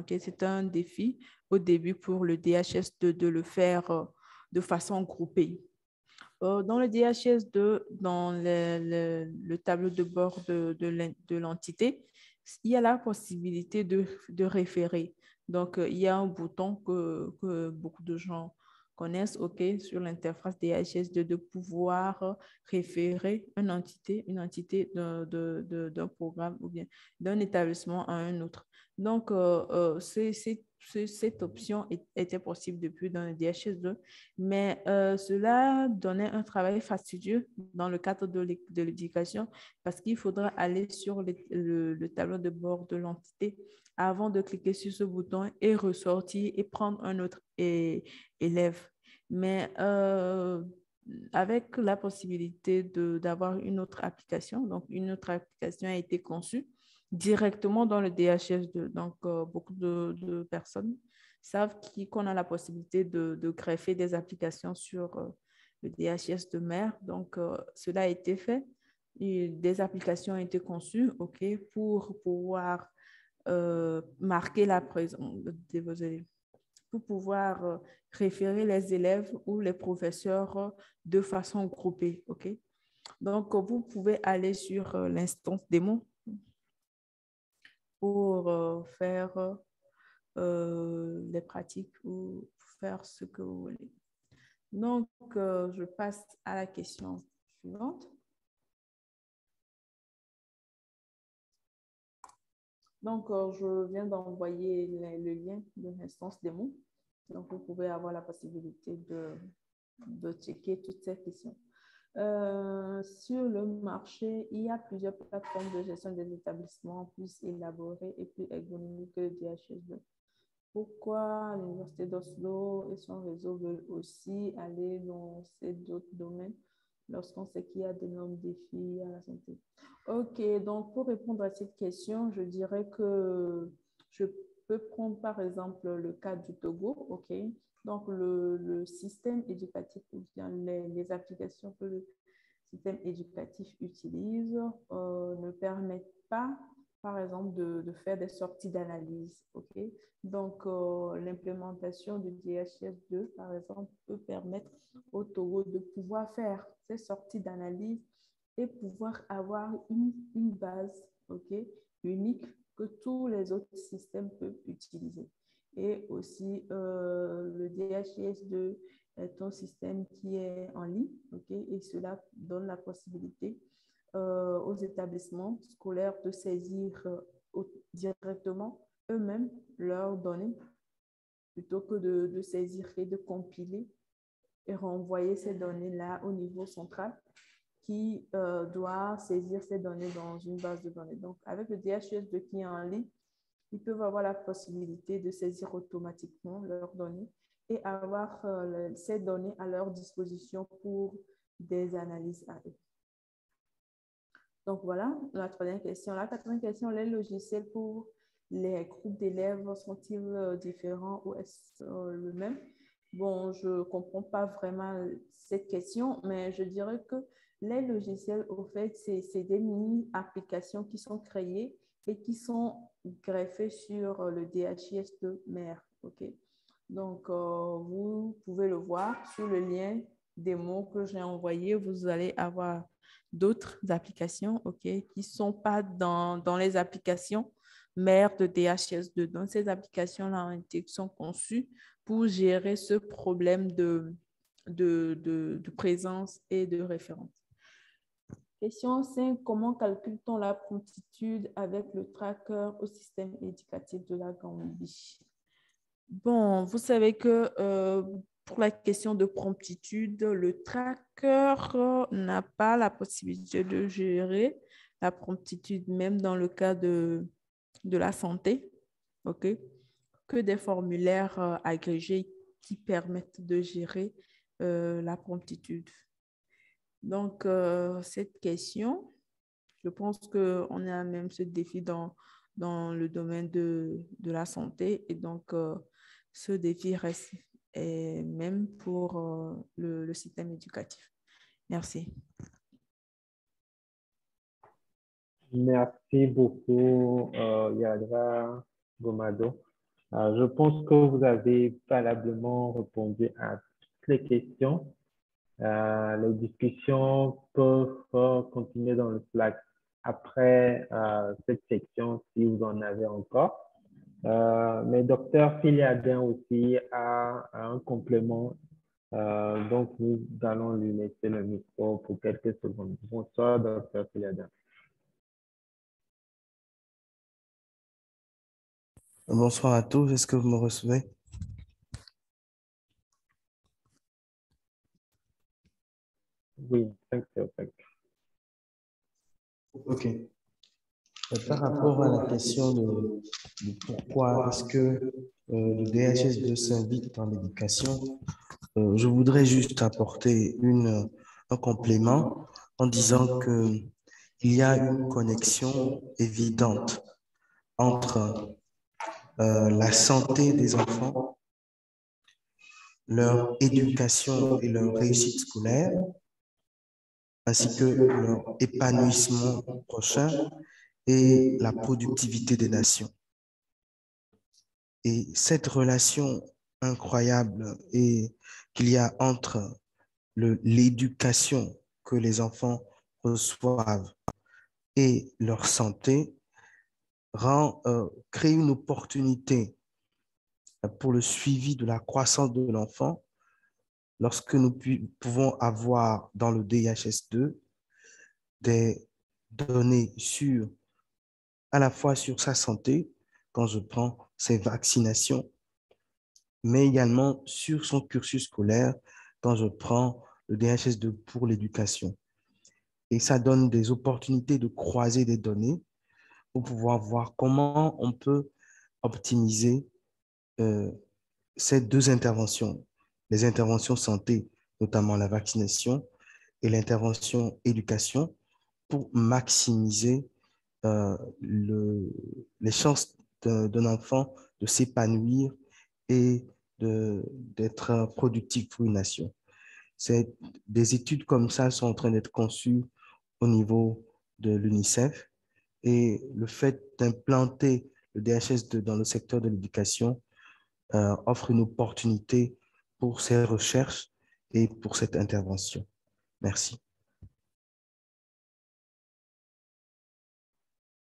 C'était un défi au début pour le DHS de, de le faire de façon groupée. dans le DHS2, dans le, le, tableau de bord de, l'entité, il y a la possibilité de, référer. Donc, euh, il y a un bouton que, que beaucoup de gens connaissent, OK, sur l'interface DHS2 de pouvoir référer une entité, une entité d'un programme ou bien d'un établissement à un autre. Donc, euh, euh, cette option était possible depuis dans le DHS2, mais cela donnait un travail fastidieux dans le cadre de l'éducation parce qu'il faudra aller sur le, tableau de bord de l'entité avant de cliquer sur ce bouton et ressortir et prendre un autre élève. Mais euh, avec la possibilité d'avoir une autre application, donc une autre application a été conçue directement dans le DHS2. Donc, euh, beaucoup de, personnes savent qu'on a la possibilité de, greffer des applications sur euh, le DHS de mer. Donc, cela a été fait. Et des applications ont été conçues ok, pour pouvoir marquer la présence élèves pour pouvoir euh, référer les élèves ou les professeurs euh, de façon groupée. OK? Donc, vous pouvez aller sur l'instance démo pour faire les pratiques ou faire ce que vous voulez. Donc, je passe à la question suivante. Donc, euh, je viens d'envoyer le, lien de l'instance démo. Donc, vous pouvez avoir la possibilité de, checker toutes ces questions. Euh, sur le marché, il y a plusieurs plateformes de gestion des établissements plus élaborées et plus ergonomiques que le DHS2. Pourquoi l'Université d'Oslo et son réseau veulent aussi aller dans ces autres domaines? Lorsqu'on sait qu'il y a d'énormes défis à la santé. OK, donc pour répondre à cette question, je dirais que je peux prendre par exemple le cas du Togo. OK, donc le, système éducatif ou bien les, les, applications que le système éducatif utilise euh, ne permettent pas par exemple, de, faire des sorties d'analyse. OK? Donc, euh, l'implémentation du DHS2, par exemple, peut permettre au Togo de pouvoir faire ces sorties d'analyse et pouvoir avoir une, une base OK, unique que tous les autres systèmes peuvent utiliser. Et aussi, euh, le DHS2 est un système qui est en ligne, OK, et cela donne la possibilité euh, aux établissements scolaires de saisir euh, directement eux-mêmes leurs données plutôt que de, de, saisir et de compiler et renvoyer ces données-là au niveau central qui euh, doit saisir ces données dans une base de données. Donc, avec le DHS2 qui est en ligne, ils peuvent avoir la possibilité de saisir automatiquement leurs données et avoir ces données à leur disposition pour des analyses à eux. Donc voilà, la troisième question. La quatrième question, les logiciels pour les groupes d'élèves sont-ils euh, différents ou est-ce euh, le même? Bon, je ne comprends pas vraiment cette question, mais je dirais que les logiciels, au fait, c'est des mini-applications qui sont créées et qui sont greffées sur le DHIS de. OK? Donc, euh, vous pouvez le voir sur le lien démo que j'ai envoyé. Vous allez avoir d'autres applications qui ne sont pas dans, dans les applications mère de DHS2. Donc, ces applications-là sont conçues pour gérer ce problème de, de, de, présence et de référence. Question 5. Comment calcule-t-on la promptitude avec le tracker au système éducatif de la Gambie? Bon, vous savez que euh, pour la question de promptitude, le tracker n'a pas la possibilité de gérer la promptitude, même dans le cas de, de la santé, ok, que des formulaires euh, agrégés qui permettent de gérer euh, la promptitude. Donc, euh, cette question, je pense qu'on a même ce défi dans, dans le domaine de, de la santé et donc ce défi reste même pour le, le système éducatif. Merci. Merci beaucoup, euh, Yadra Gomado. Euh, je pense que vous avez valablement répondu à toutes les questions. Euh, les discussions peuvent continuer dans le Slack après euh, cette section si vous en avez encore. Euh, mais docteur Filiadin aussi a, a un complément. Euh, donc, nous allons lui laisser le micro pour quelques secondes. Bonsoir, docteur Filiadin. Bonsoir à tous. Est-ce que vous me recevez? Oui, thank you. OK. Euh, par rapport à la question de, pourquoi est-ce que euh, le DHS2 s'invite dans l'éducation, euh, je voudrais juste apporter une, un complément en disant qu'il y a une connexion évidente entre la santé des enfants, leur éducation et leur réussite scolaire, ainsi que leur épanouissement prochain et la productivité des nations. Et cette relation incroyable qu'il y a entre l'éducation que les enfants reçoivent et leur santé rend, euh, crée une opportunité pour le suivi de la croissance de l'enfant lorsque nous pouvons avoir dans le DHS2 des données sur à la fois sur sa santé quand je prends ses vaccinations, mais également sur son cursus scolaire quand je prends le DHS2 pour l'éducation. Et ça donne des opportunités de croiser des données pour pouvoir voir comment on peut optimiser euh, ces deux interventions, les interventions santé, notamment la vaccination, et l'intervention éducation, pour maximiser euh, le, les chances d'un enfant de s'épanouir et d'être productif pour une nation. Des études comme ça sont en train d'être conçues au niveau de l'UNICEF et le fait d'implanter le DHS dans le secteur de l'éducation euh, offre une opportunité pour ces recherches et pour cette intervention. Merci.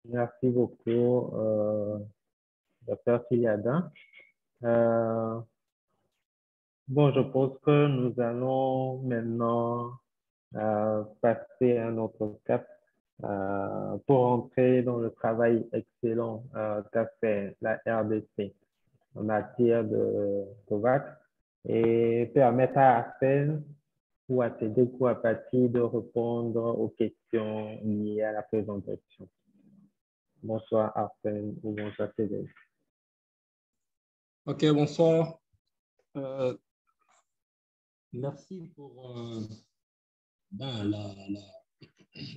Merci beaucoup, euh, Dr. Filiada. Euh, bon, je pense que nous allons maintenant euh, passer à un autre cap pour entrer dans le travail excellent qu'a fait la RDC en matière de COVAX et permettre à Arsène ou à partie de répondre aux questions liées à la présentation. Bonsoir Arsène ou bonsoir Cédric. Ok, bonsoir. Euh, merci pour ben, la, la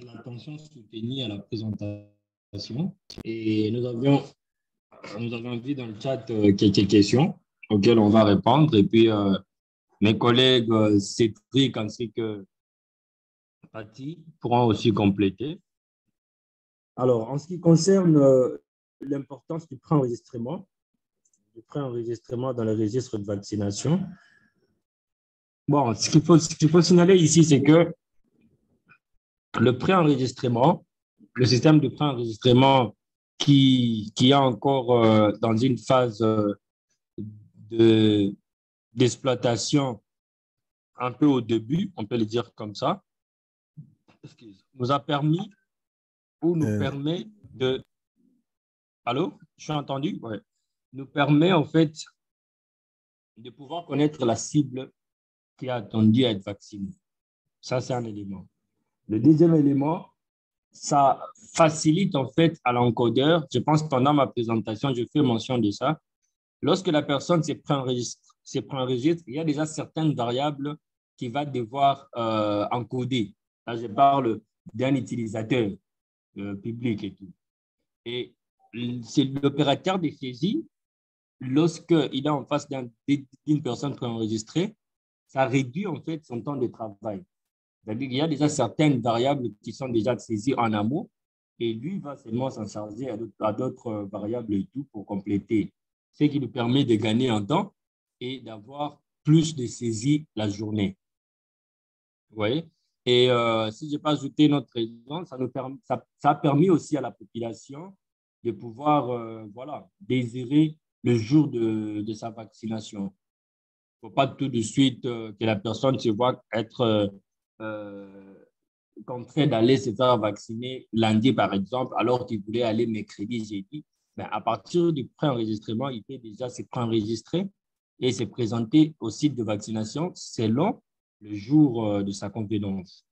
l'attention soutenue à la présentation. Et nous avions, nous avons vu dans le chat euh, quelques questions auxquelles on va répondre. Et puis, euh, mes collègues euh, Cédric ainsi que Patty pourront aussi compléter. Alors, en ce qui concerne euh, l'importance du préenregistrement, du préenregistrement dans le registre de vaccination, bon, ce qu'il faut, signaler ici, c'est que le préenregistrement, le système de préenregistrement qui, qui est encore euh, dans une phase euh, de, d'exploitation un peu au début, on peut le dire comme ça, nous a permis ou nous Euh. permet de... Allô? Je suis entendu? Ouais. Nous permet en fait de pouvoir connaître la cible qui a attendu à être vaccinée. Ça, c'est un élément. Le deuxième élément, ça facilite en fait à l'encodeur. Je pense pendant ma présentation, je fais mention de ça. Lorsque la personne se préenregistre, préenregistre, il y a déjà certaines variables qu'il va devoir euh, encoder. Là, je parle d'un utilisateur euh, public et tout. Et c'est l'opérateur de saisie, lorsqu'il est en face d'un- d'une personne préenregistrée, ça réduit en fait son temps de travail. C'est-à-dire qu'il y a déjà certaines variables qui sont déjà saisies en amont et lui va seulement s'en charger à d'autres- variables et tout pour compléter, ce qui lui permet de gagner en temps et d'avoir plus de saisies la journée. Vous voyez? Et euh, si je n'ai pas ajouté une autre raison, ça, nous permet, ça, a permis aussi à la population de pouvoir euh, voilà, désirer le jour de, sa vaccination. Il ne faut pas tout de suite euh, que la personne se voit être euh, euh, contraint d'aller se faire vacciner lundi, par exemple, alors qu'il voulait aller mercredi, jeudi. Ben, à partir du préenregistrement, il peut déjà se préenregistrer et se présenter au site de vaccination selon le jour euh, de sa convenance.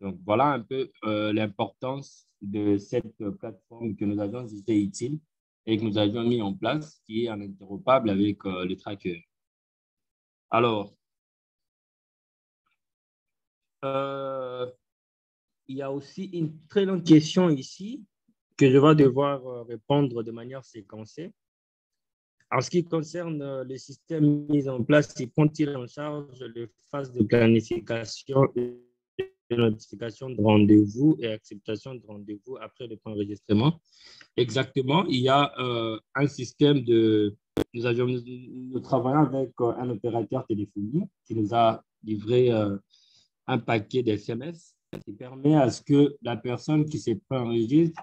Donc, voilà un peu euh, l'importance de cette plateforme que nous avions jugée utile et que nous avions mis en place, qui est interopérable avec euh, le tracker. Alors, euh, il y a aussi une très longue question ici que je vais devoir répondre de manière séquencée. En ce qui concerne euh, le système mis en place, il prend-il en charge les phases de planification de notification de rendez-vous et acceptation de rendez-vous après le enregistrement Exactement, il y a euh, un système de... Nous, avions, nous travaillons avec euh, un opérateur téléphonique qui nous a livré un paquet d'SMS qui permet à ce que la personne qui s'est enregistre,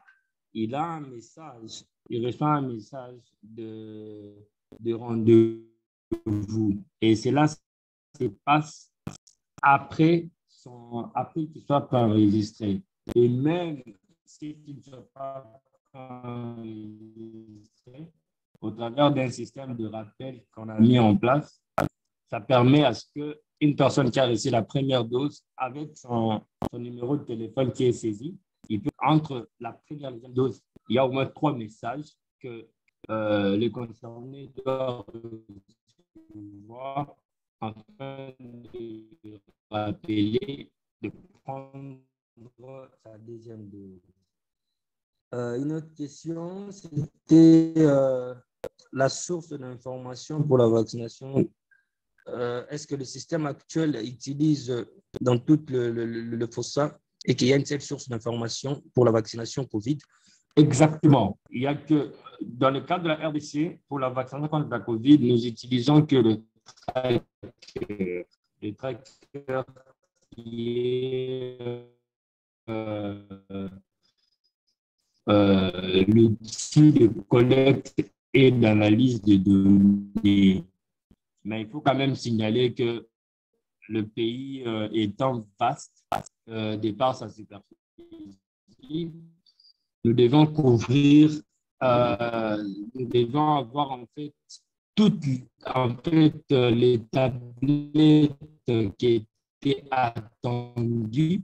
il a un message, il reçoit un message de, de rendez-vous. Et cela se passe après, son, après qu'il soit enregistré. Et même s'il ne soit pas enregistré, au travers d'un système de rappel qu'on a mis en place, ça permet à ce que une personne qui a reçu la première dose avec son, numéro de téléphone qui est saisi, il peut, entre la première et la deuxième dose, il y a au moins trois messages que euh, les concernés doivent recevoir afin de rappeler de prendre sa deuxième dose. Euh, une autre question, c'était euh, la source d'information pour la vaccination euh, est-ce que le système actuel utilise dans tout le, le, le, FOSSA et qu'il y a une seule source d'information pour la vaccination COVID Exactement. Il y a que dans le cadre de la RDC, pour la vaccination contre la COVID, nous utilisons que le tracker, le tracker qui est euh, euh, l'outil de collecte et d'analyse de données mais il faut quand même signaler que le pays euh, étant vaste euh, par sa superficie, nous devons couvrir, euh, nous devons avoir en fait toutes en fait, les tablettes qui étaient attendues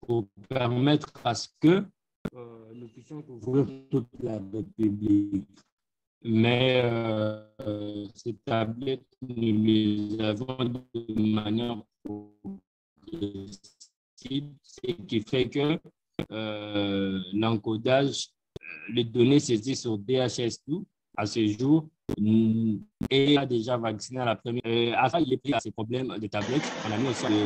pour permettre à ce que nous puissions couvrir toute la République. Mais euh, ces tablettes, nous les avons de manière ce qui fait que euh, l'encodage, les données saisies sur DHS2 à ce jour et a déjà vacciné à la première. Euh, ça, il est pris à ses problèmes de tablettes. On a mis aussi le...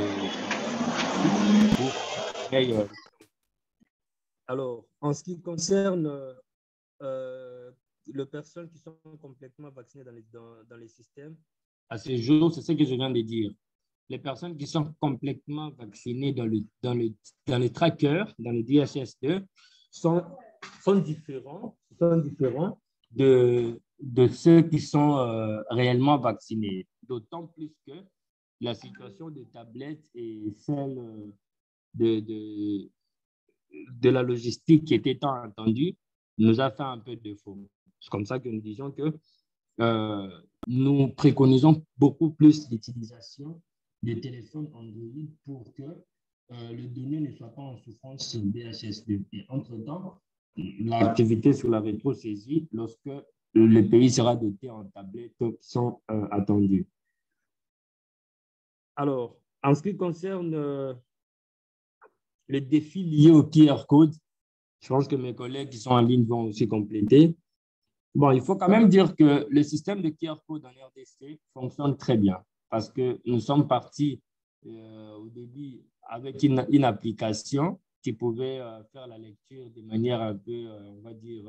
Alors, en ce qui concerne euh, les personnes qui sont complètement vaccinées dans les, dans, dans les systèmes, à ce jour, c'est ce que je viens de dire. Les personnes qui sont complètement vaccinées dans le, dans le, dans les trackers, dans le DHS2, sont, sont différents, sont différents de, de ceux qui sont euh, réellement vaccinés. D'autant plus que la situation des tablettes et celle euh, de, de, de la logistique qui était tant attendue nous a fait un peu de défaut. C'est comme ça que nous disons que euh, nous préconisons beaucoup plus l'utilisation des téléphones Android pour que euh, le données ne soit pas en souffrance sur DHS2. Et entre-temps, l'activité sur la rétro-saisie, lorsque le pays sera doté en tablettes sont euh, attendues. Alors, en ce qui concerne euh, les défis liés au QR code, je pense que mes collègues qui sont en ligne vont aussi compléter. Bon, il faut quand même dire que le système de QR code en RDC fonctionne très bien parce que nous sommes partis euh, au début avec une, application qui pouvait euh, faire la lecture de manière un peu, euh, on va dire,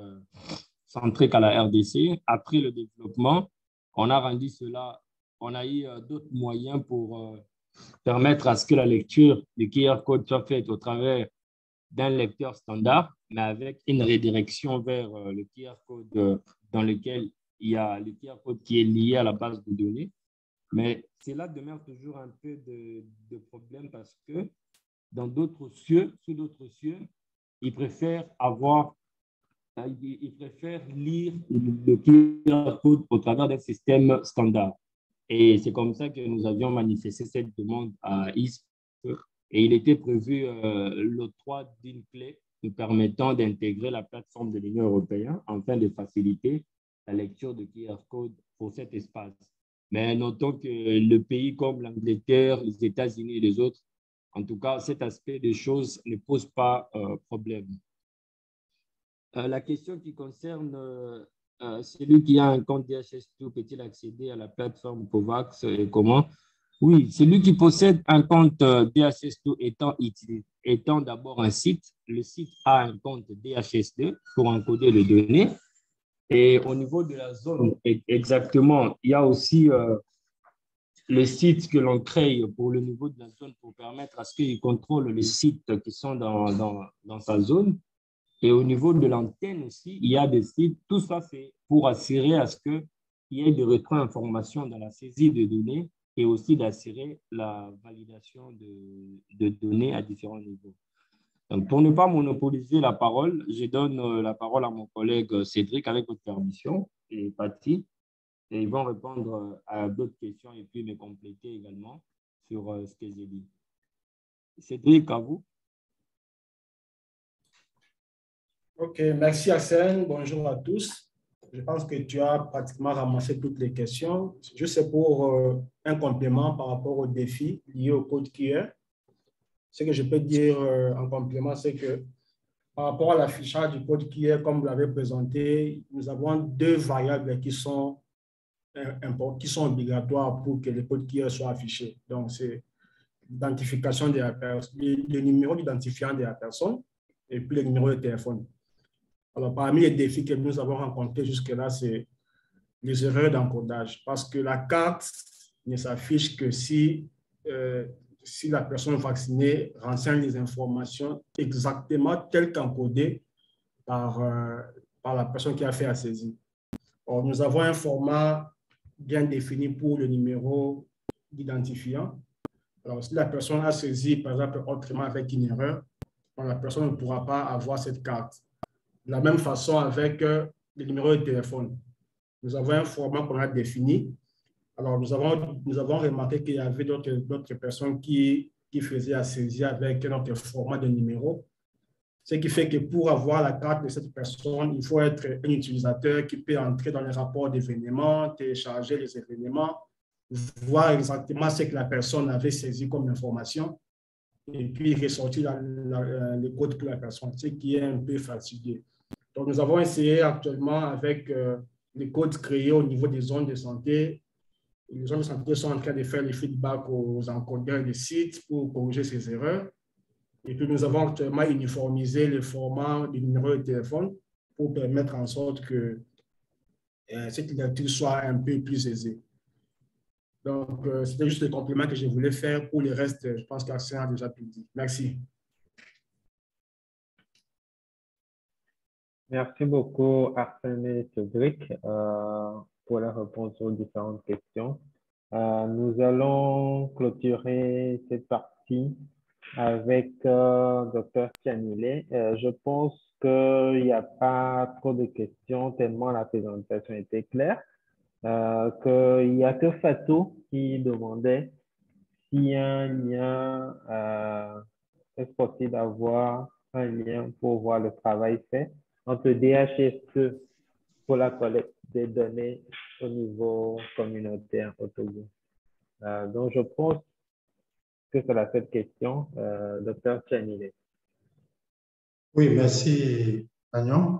centrée à la RDC. Après le développement, on a rendu cela, on a eu d'autres moyens pour permettre à ce que la lecture du QR code soit faite au travers d'un lecteur standard, mais avec une redirection vers le QR code dans lequel il y a le QR code qui est lié à la base de données. Mais cela demeure toujours un peu de, problème parce que dans d'autres cieux, sous d'autres cieux, ils préfèrent avoir, euh, ils préfèrent lire le QR code au travers d'un système standard. Et c'est comme ça que nous avions manifesté cette demande à ISP et il était prévu euh, l'octroi d'une clé nous permettant d'intégrer la plateforme de l'Union européenne afin de faciliter la lecture de QR code pour cet espace. Mais notons que le pays comme l'Angleterre, les États-Unis et les autres, en tout cas, cet aspect des choses ne pose pas euh, problème. Euh, la question qui concerne euh, celui qui a un compte DHS2, peut-il accéder à la plateforme COVAX et comment? Oui, celui qui possède un compte DHS2 étant, étant d'abord un site, le site a un compte DHS2 pour encoder les données. Et au niveau de la zone, exactement, il y a aussi euh, le site que l'on crée pour le niveau de la zone pour permettre à ce qu'il contrôle les sites qui sont dans, dans, dans sa zone. Et au niveau de l'antenne aussi, il y a des sites. Tout ça, c'est pour assurer à ce qu'il y ait des rétro-informations dans la saisie de données et aussi d'assurer la validation de, de, données à différents niveaux. Pour ne pas monopoliser la parole, je donne la parole à mon collègue Cédric avec votre permission et Patty, et ils vont répondre à d'autres questions et puis me compléter également sur ce que j'ai dit. Cédric, à vous. Ok, merci Hassan. Bonjour à tous. Je pense que tu as pratiquement ramassé toutes les questions. Juste pour euh, un complément par rapport aux défis liés au code QR. Ce que je peux dire euh, en complément, c'est que par rapport à l'affichage du code QR, comme vous l'avez présenté, nous avons deux variables qui sont, euh, qui obligatoires pour que le code QR soit affiché. Donc, c'est l'identification de la personne, le numéro d'identifiant de la personne et puis le numéro de téléphone. Alors, parmi les défis que nous avons rencontrés jusque-là, c'est les erreurs d'encodage. Parce que la carte ne s'affiche que si, euh, si la personne vaccinée renseigne les informations exactement telles qu'encodées par, euh, par la personne qui a fait la saisie. Nous avons un format bien défini pour le numéro d'identifiant. Alors, si la personne a saisi, par exemple, autrement avec une erreur, la personne ne pourra pas avoir cette carte. De la même façon avec euh, le numéro de téléphone. Nous avons un format qu'on a défini. Alors, nous avons, remarqué qu'il y avait d'autres personnes qui, qui faisaient la saisie avec notre format de numéro. Ce qui fait que pour avoir la carte de cette personne, il faut être un utilisateur qui peut entrer dans les rapports d'événements, télécharger les événements, voir exactement ce que la personne avait saisi comme information et puis ressortir le code pour la personne, ce qui est un peu fatigué. Donc, nous avons essayé actuellement avec euh, les codes créés au niveau des zones de santé. Les de santé sont en train de faire les feedbacks aux encodeurs des sites pour corriger ces erreurs. Et puis, nous avons actuellement uniformisé le format du numéro de téléphone pour permettre en sorte que euh, cette lecture soit un peu plus aisée. Donc, euh, c'était juste le complément que je voulais faire. Pour le reste, je pense qu'Arsène a déjà tout dit. Merci. Merci beaucoup, Arsène et pour la réponse aux différentes questions. Euh, nous allons clôturer cette partie avec euh, Dr. Tianile. je pense qu'il n'y a pas trop de questions tellement la présentation était claire. qu'il n'y a que Fatou qui demandait a un lien, est-ce possible d'avoir un lien pour voir le travail fait entre DHSE pour la collecte des données au niveau communautaire au Togo. Euh, donc, je pense que c'est la seule question. Euh, docteur Chanile. Oui, merci, Agnon.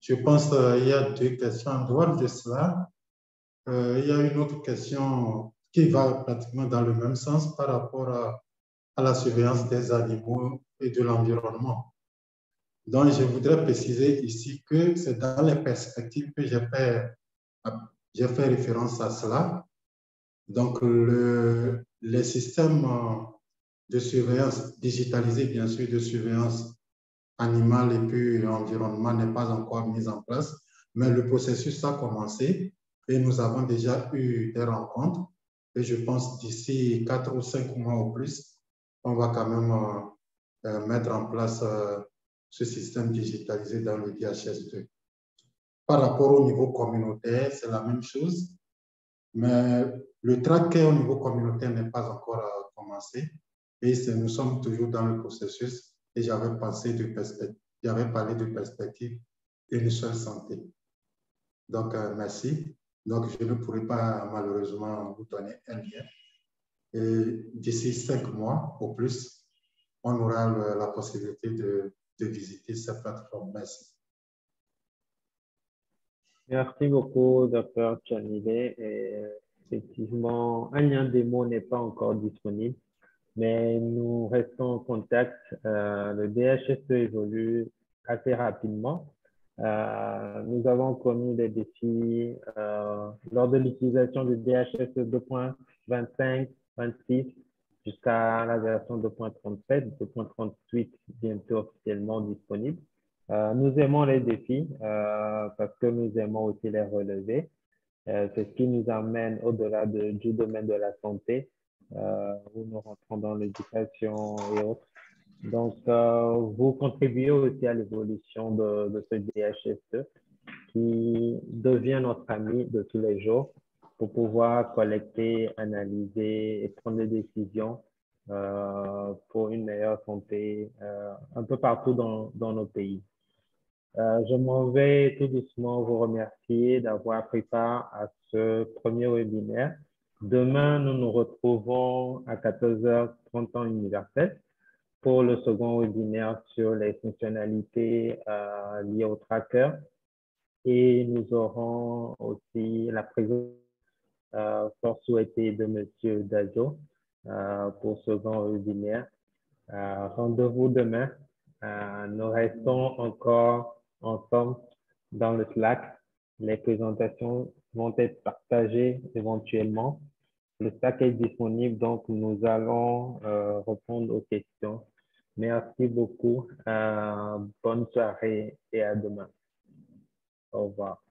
Je pense qu'il euh, y a deux questions en dehors de cela. il y a une autre question qui va pratiquement dans le même sens par rapport à la surveillance des animaux et de l'environnement. Donc, je voudrais préciser ici que c'est dans les perspectives que j'ai fait, fait référence à cela. Donc, le, les systèmes de surveillance digitalisés, bien sûr, de surveillance animale et puis environnement n'est pas encore mis en place, mais le processus a commencé et nous avons déjà eu des rencontres. Et je pense d'ici quatre ou cinq mois ou plus, on va quand même euh, mettre en place euh, ce système digitalisé dans le DHS2. Par rapport au niveau communautaire, c'est la même chose, mais le tracker au niveau communautaire n'est pas encore euh, commencé et nous sommes toujours dans le processus et j'avais pensé de j'avais parlé de perspective une seule santé. Donc, euh, merci. Donc, je ne pourrai pas malheureusement vous donner un lien. Et d'ici cinq mois au plus, on aura la possibilité de de visiter cette plateforme. Merci. Merci beaucoup, Dr. Chanile. effectivement, un lien démo n'est pas encore disponible, mais nous restons en contact. Euh, le DHS évolue assez rapidement. Euh, nous avons connu des défis euh, lors de l'utilisation du DHS 2.25, 26 jusqu'à la version 2.37, 2.38 bientôt officiellement disponible. Euh, nous aimons les défis euh, parce que nous aimons aussi les relever. Euh, c'est ce qui nous amène au-delà de, du domaine de la santé, où nous rentrons dans l'éducation et autres. Donc, vous contribuez aussi à l'évolution de, de ce DHSE qui devient notre ami de tous les jours pour pouvoir collecter, analyser et prendre des décisions euh, pour une meilleure santé euh, un peu partout dans, dans nos pays. Euh, je m'en vais tout doucement vous remercier d'avoir pris part à ce premier webinaire. Demain, nous nous retrouvons à 14h30 temps universel pour le second webinaire sur les fonctionnalités liées au tracker. Et nous aurons aussi la présence euh, fort souhaité de M. Dajo euh, pour ce grand webinaire. Euh, rendez-vous demain. nous restons encore ensemble dans le Slack. Les présentations vont être partagées éventuellement. Le Slack est disponible, donc nous allons répondre aux questions. Merci beaucoup. bonne soirée et à demain. Au revoir.